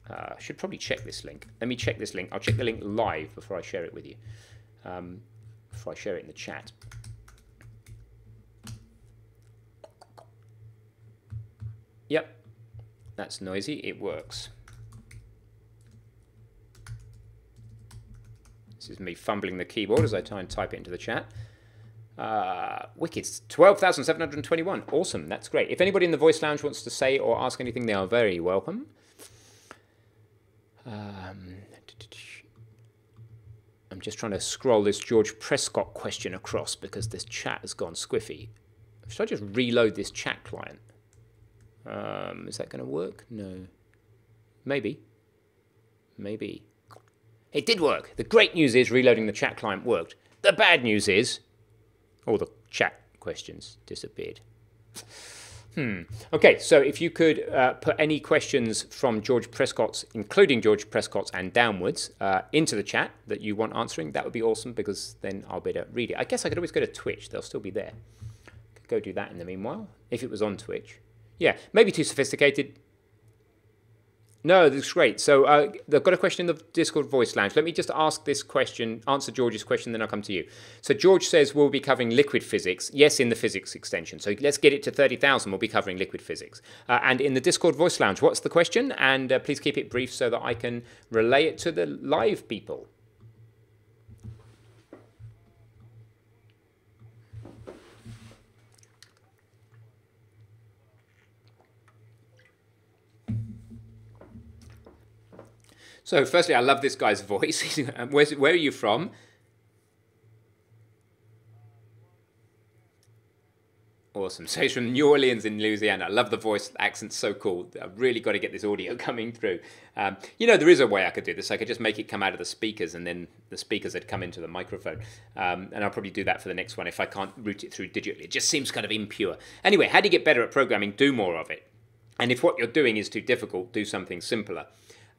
[SPEAKER 1] Uh, I should probably check this link. Let me check this link. I'll check the link live before I share it with you. Um, before I share it in the chat. Yep, that's noisy. It works. Is me fumbling the keyboard as I try and type it into the chat. Uh, wicked, 12,721. Awesome, that's great. If anybody in the voice lounge wants to say or ask anything, they are very welcome. Um, I'm just trying to scroll this George Prescott question across because this chat has gone squiffy. Should I just reload this chat client? Um, is that going to work? No. Maybe. Maybe. It did work. The great news is reloading the chat client worked. The bad news is all the chat questions disappeared. [LAUGHS] Hmm. Okay, so if you could uh, put any questions from George Prescott's, including George Prescott's and downwards, uh, into the chat that you want answering, that would be awesome because then I'll be able to read it. I guess I could always go to Twitch, they'll still be there. Could go do that in the meanwhile, if it was on Twitch. Yeah, maybe too sophisticated. No, that's great. So uh, they've got a question in the Discord voice lounge. Let me just ask this question, answer George's question, then I'll come to you. So George says we'll be covering liquid physics. Yes, in the physics extension. So let's get it to 30,000. We'll be covering liquid physics. Uh, and in the Discord voice lounge, what's the question? And uh, please keep it brief so that I can relay it to the live people. So, firstly, I love this guy's [LAUGHS] voice. Where's, where are you from? Awesome. So he's from New Orleans in Louisiana. I love the voice. The accent's so cool. I've really got to get this audio [LAUGHS] coming through. Um, you know, there is a way I could do this. I could just make it come out of the speakers and then the speakers would come into the microphone. Um, and I'll probably do that for the next one if I can't route it through digitally. It just seems kind of impure. Anyway, how do you get better at programming? Do more of it. And if what you're doing is too difficult, do something simpler.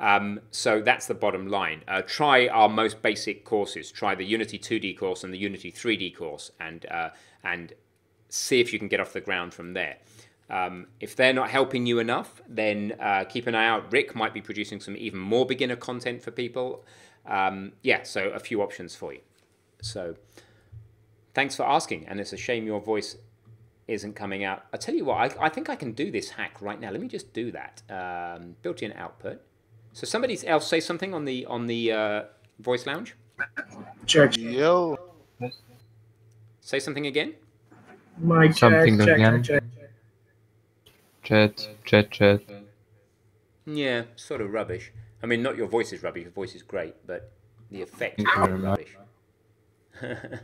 [SPEAKER 1] Um, so that's the bottom line. Uh, try our most basic courses. Try the Unity 2D course and the Unity 3D course, and uh, and see if you can get off the ground from there. Um, if they're not helping you enough, then uh, keep an eye out. Rick might be producing some even more beginner content for people. Um, yeah, so a few options for you. So thanks for asking, and it's a shame your voice isn't coming out. I tell you what, I, I think I can do this hack right now. Let me just do that. Um, built-in output. So somebody else say something on the on the uh, voice lounge.
[SPEAKER 2] Check.
[SPEAKER 3] Yo.
[SPEAKER 1] Say something again.
[SPEAKER 2] My check,
[SPEAKER 3] Something
[SPEAKER 2] check,
[SPEAKER 3] again.
[SPEAKER 2] check.
[SPEAKER 3] Chat, chat, chat.
[SPEAKER 1] Yeah, sort of rubbish. I mean, not your voice is rubbish. Your voice is great, but the effect is kind of
[SPEAKER 3] very
[SPEAKER 1] rubbish. [LAUGHS]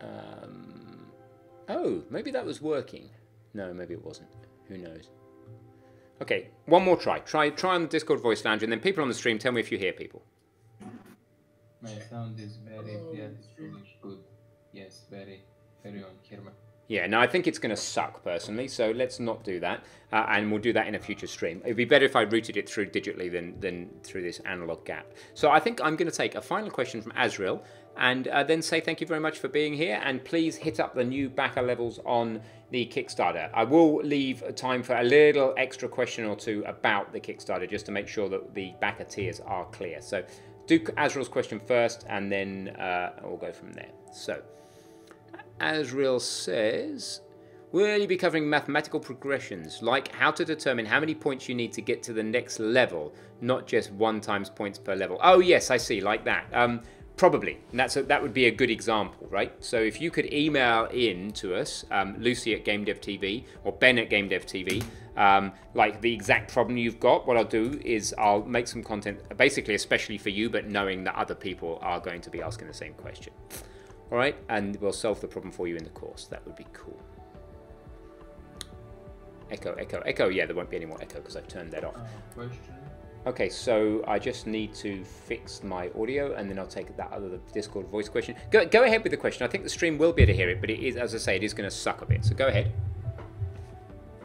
[SPEAKER 1] um, oh, maybe that was working. No, maybe it wasn't. Who knows? Okay, one more try. Try try on the Discord voice lounge, and then people on the stream tell me if you hear people.
[SPEAKER 4] My sound is very beautiful, good. Yes, very, very on camera.
[SPEAKER 1] Yeah, no, I think it's going to suck personally, so let's not do that, uh, and we'll do that in a future stream. It'd be better if I routed it through digitally than than through this analog gap. So I think I'm going to take a final question from Azrael, and uh, then say thank you very much for being here, and please hit up the new backer levels on the Kickstarter. I will leave time for a little extra question or two about the Kickstarter, just to make sure that the backer tiers are clear. So do Azrael's question first, and then uh, we'll go from there. So. Azrael says, Will you be covering mathematical progressions, like how to determine how many points you need to get to the next level, not just one times points per level? Oh, yes, I see, like that. Um, probably. And that's a, that would be a good example, right? So if you could email in to us, um, Lucy at GameDevTV or Ben at GameDevTV, um, like the exact problem you've got, what I'll do is I'll make some content, basically especially for you, but knowing that other people are going to be asking the same question. All right, and we'll solve the problem for you in the course. That would be cool. Echo, echo, echo. Yeah, there won't be any more echo because I've turned that off.
[SPEAKER 4] Uh?
[SPEAKER 1] Okay, so I just need to fix my audio and then I'll take that other Discord voice question. Go, go ahead with the question. I think the stream will be able to hear it, but it is, as I say, it is going to suck a bit. So go ahead.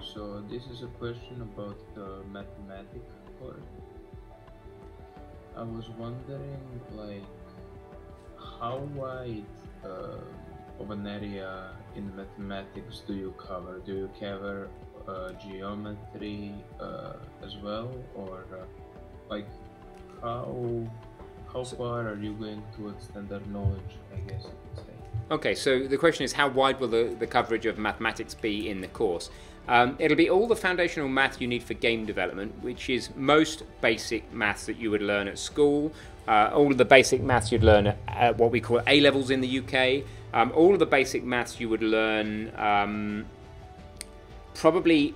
[SPEAKER 4] So this is a question about the mathematic part. I was wondering, like, how wide uh, of an area in mathematics do you cover? Do you cover uh, geometry uh, as well, or uh, like how how far are you going to extend our knowledge? I guess you could say.
[SPEAKER 1] Okay, so the question is how wide will the, the coverage of mathematics be in the course? Um, it'll be all the foundational math you need for game development, which is most basic maths that you would learn at school, uh, all of the basic maths you'd learn at, at what we call A levels in the UK, um, all of the basic maths you would learn um, probably.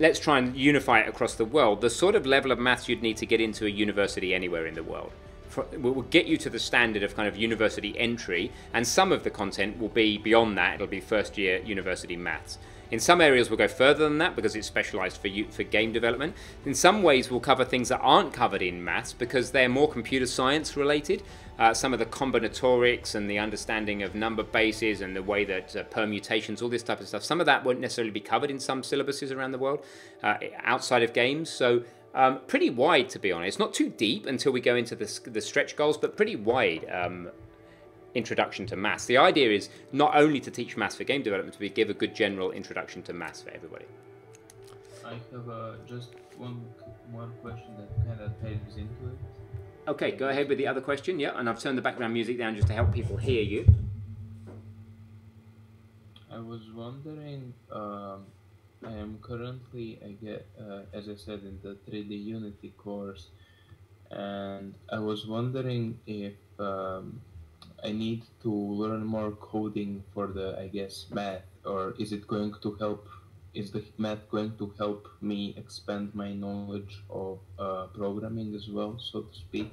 [SPEAKER 1] Let's try and unify it across the world. The sort of level of maths you'd need to get into a university anywhere in the world will get you to the standard of kind of university entry, and some of the content will be beyond that. It'll be first year university maths. In some areas, we'll go further than that because it's specialized for you, for game development. In some ways, we'll cover things that aren't covered in maths because they're more computer science related. Uh, some of the combinatorics and the understanding of number bases and the way that uh, permutations, all this type of stuff, some of that won't necessarily be covered in some syllabuses around the world uh, outside of games. So um, pretty wide, to be honest. Not too deep until we go into the, the stretch goals, but pretty wide um, introduction to maths. The idea is not only to teach maths for game development, but to give a good general introduction to maths for everybody.
[SPEAKER 4] I have uh, just one one question that kind of ties into it.
[SPEAKER 1] Okay, go ahead with the other question. Yeah, and I've turned the background music down just to help people hear you.
[SPEAKER 4] I was wondering. Um, I am currently, I get, uh, as I said, in the 3D Unity course, and I was wondering if um, I need to learn more coding for the, I guess, math, or is it going to help? Is the math going to help me expand my knowledge of uh, programming as well, so to speak?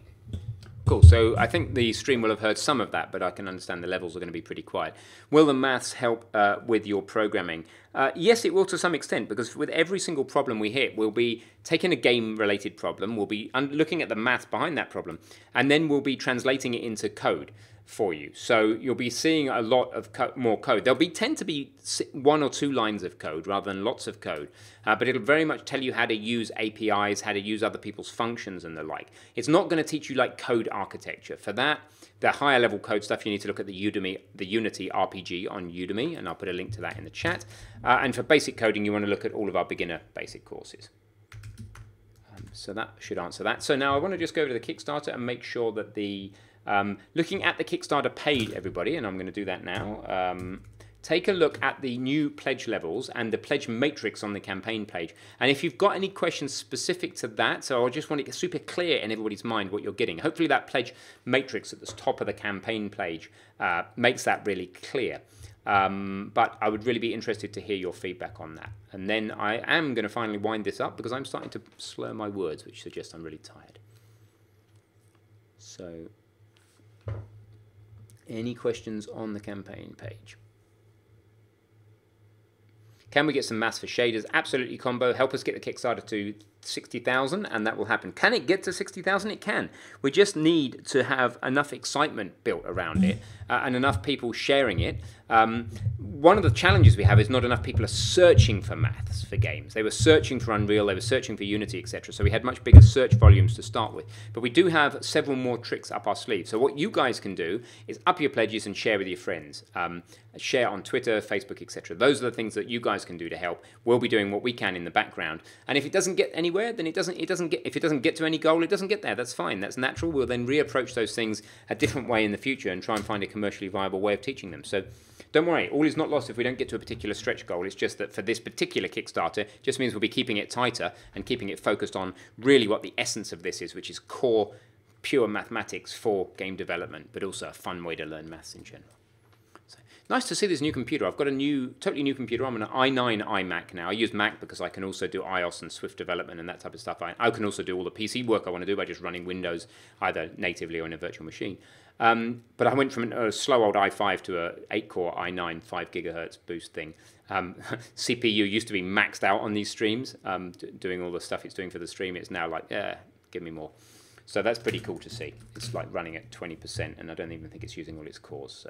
[SPEAKER 1] Cool. So I think the stream will have heard some of that, but I can understand the levels are going to be pretty quiet. Will the maths help uh, with your programming? Uh, yes, it will to some extent, because with every single problem we hit, we'll be taking a game-related problem, we'll be looking at the math behind that problem, and then we'll be translating it into code for you. So you'll be seeing a lot of co more code. There'll be tend to be one or two lines of code rather than lots of code, uh, but it'll very much tell you how to use APIs, how to use other people's functions and the like. It's not going to teach you like code architecture. For that, the higher level code stuff, you need to look at the Udemy, the Unity RPG on Udemy, and I'll put a link to that in the chat. Uh, and for basic coding, you want to look at all of our beginner basic courses. Um, so that should answer that. So now I want to just go to the Kickstarter and make sure that the um, looking at the Kickstarter page, everybody, and I'm going to do that now. Um, take a look at the new pledge levels and the pledge matrix on the campaign page. And if you've got any questions specific to that, so I just want to get super clear in everybody's mind what you're getting. Hopefully that pledge matrix at the top of the campaign page uh, makes that really clear. Um, but I would really be interested to hear your feedback on that. And then I am going to finally wind this up because I'm starting to slur my words, which suggests I'm really tired. So any questions on the campaign page? Can we get some mass for shaders? Absolutely combo. Help us get the Kickstarter to 60,000 and that will happen. Can it get to 60,000? It can. We just need to have enough excitement built around it uh, and enough people sharing it. Um, one of the challenges we have is not enough people are searching for maths for games. They were searching for Unreal, they were searching for Unity, etc. So we had much bigger search volumes to start with. But we do have several more tricks up our sleeve. So what you guys can do is up your pledges and share with your friends. Um, share on Twitter, Facebook, etc. Those are the things that you guys can do to help. We'll be doing what we can in the background. And if it doesn't get anywhere, then it doesn't it doesn't get if it doesn't get to any goal, it doesn't get there. That's fine. That's natural. We'll then reapproach those things a different way in the future and try and find a commercially viable way of teaching them. So don't worry, all is not lost if we don't get to a particular stretch goal. It's just that for this particular Kickstarter, just means we'll be keeping it tighter and keeping it focused on really what the essence of this is, which is core pure mathematics for game development, but also a fun way to learn maths in general. So, nice to see this new computer. I've got a new, totally new computer. I'm an i9 iMac now. I use Mac because I can also do iOS and Swift development and that type of stuff. I, I can also do all the PC work I want to do by just running Windows either natively or in a virtual machine. Um, but I went from a slow old i5 to a 8-core i9 5 gigahertz boost thing. Um, [LAUGHS] CPU used to be maxed out on these streams, um, doing all the stuff it's doing for the stream. It's now like, yeah, give me more. So that's pretty cool to see. It's like running at 20%, and I don't even think it's using all its cores. So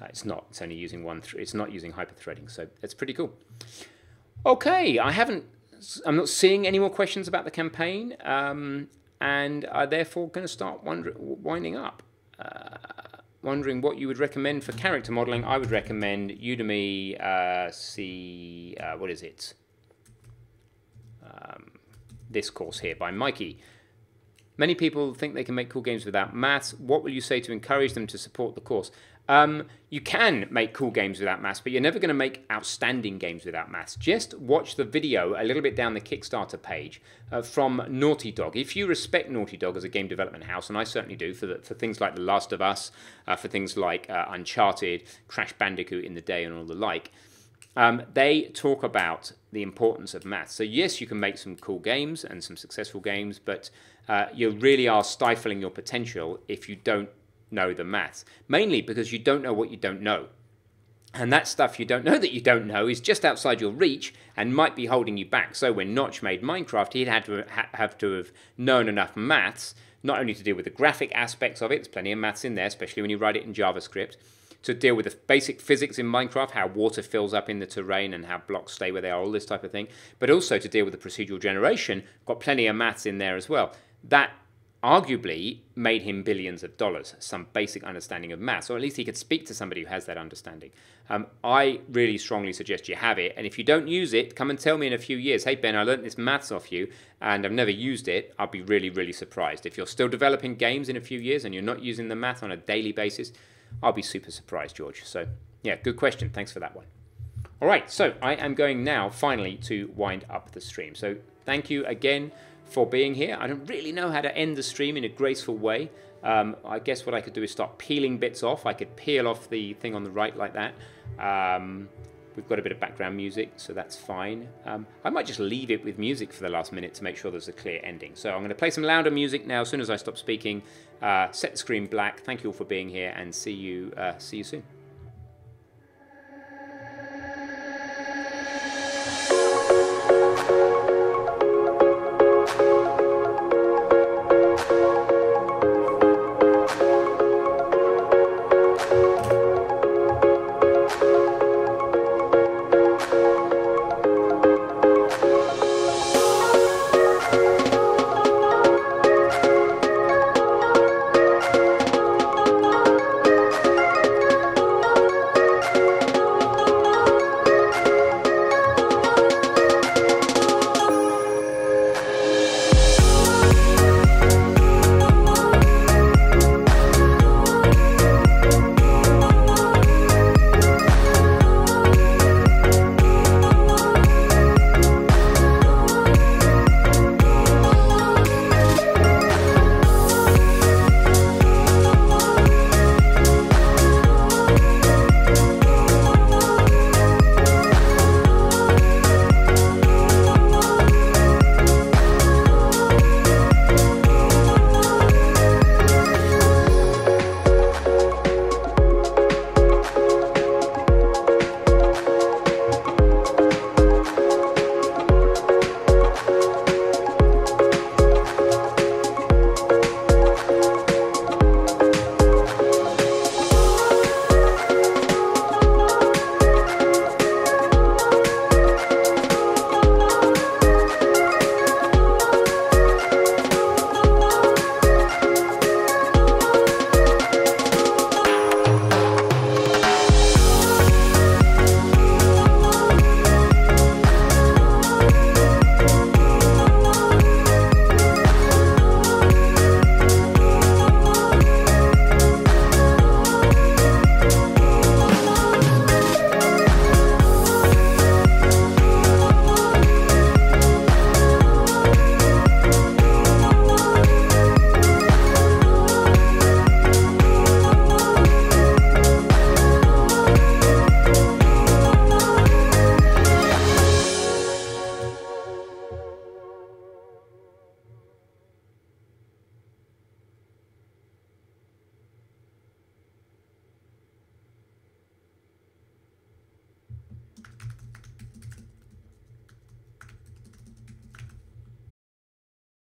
[SPEAKER 1] uh, it's not. It's only using one. it's not using hyper-threading. So that's pretty cool. Okay, I haven't. I'm not seeing any more questions about the campaign, um, and are therefore going to start winding up. Uh, wondering what you would recommend for character modeling, I would recommend Udemy. Uh, see, uh, what is it? Um, this course here by Mikey. Many people think they can make cool games without maths. What will you say to encourage them to support the course? Um, you can make cool games without maths, but you're never going to make outstanding games without maths. Just watch the video a little bit down the Kickstarter page uh, from Naughty Dog. If you respect Naughty Dog as a game development house, and I certainly do, for, the, for things like The Last of Us, uh, for things like uh, Uncharted, Crash Bandicoot in the day, and all the like, um, they talk about the importance of maths. So yes, you can make some cool games and some successful games, but uh, you really are stifling your potential if you don't know the maths, mainly because you don't know what you don't know. And that stuff you don't know that you don't know is just outside your reach and might be holding you back. So when Notch made Minecraft, he'd had to have to have known enough maths, not only to deal with the graphic aspects of it, there's plenty of maths in there, especially when you write it in JavaScript, to deal with the basic physics in Minecraft, how water fills up in the terrain and how blocks stay where they are, all this type of thing, but also to deal with the procedural generation, got plenty of maths in there as well. That arguably made him billions of dollars, some basic understanding of maths, or at least he could speak to somebody who has that understanding. Um, I really strongly suggest you have it, and if you don't use it, come and tell me in a few years, hey Ben, I learned this maths off you, and I've never used it, I'll be really, really surprised. If you're still developing games in a few years and you're not using the math on a daily basis, I'll be super surprised, George. So, yeah, good question. Thanks for that one. All right, so I am going now finally to wind up the stream. So, thank you again for being here. I don't really know how to end the stream in a graceful way. Um, I guess what I could do is start peeling bits off. I could peel off the thing on the right like that. Um, we've got a bit of background music, so that's fine. Um, I might just leave it with music for the last minute to make sure there's a clear ending. So I'm going to play some louder music now as soon as I stop speaking. Uh, set the screen black. Thank you all for being here and see you, uh, see you soon.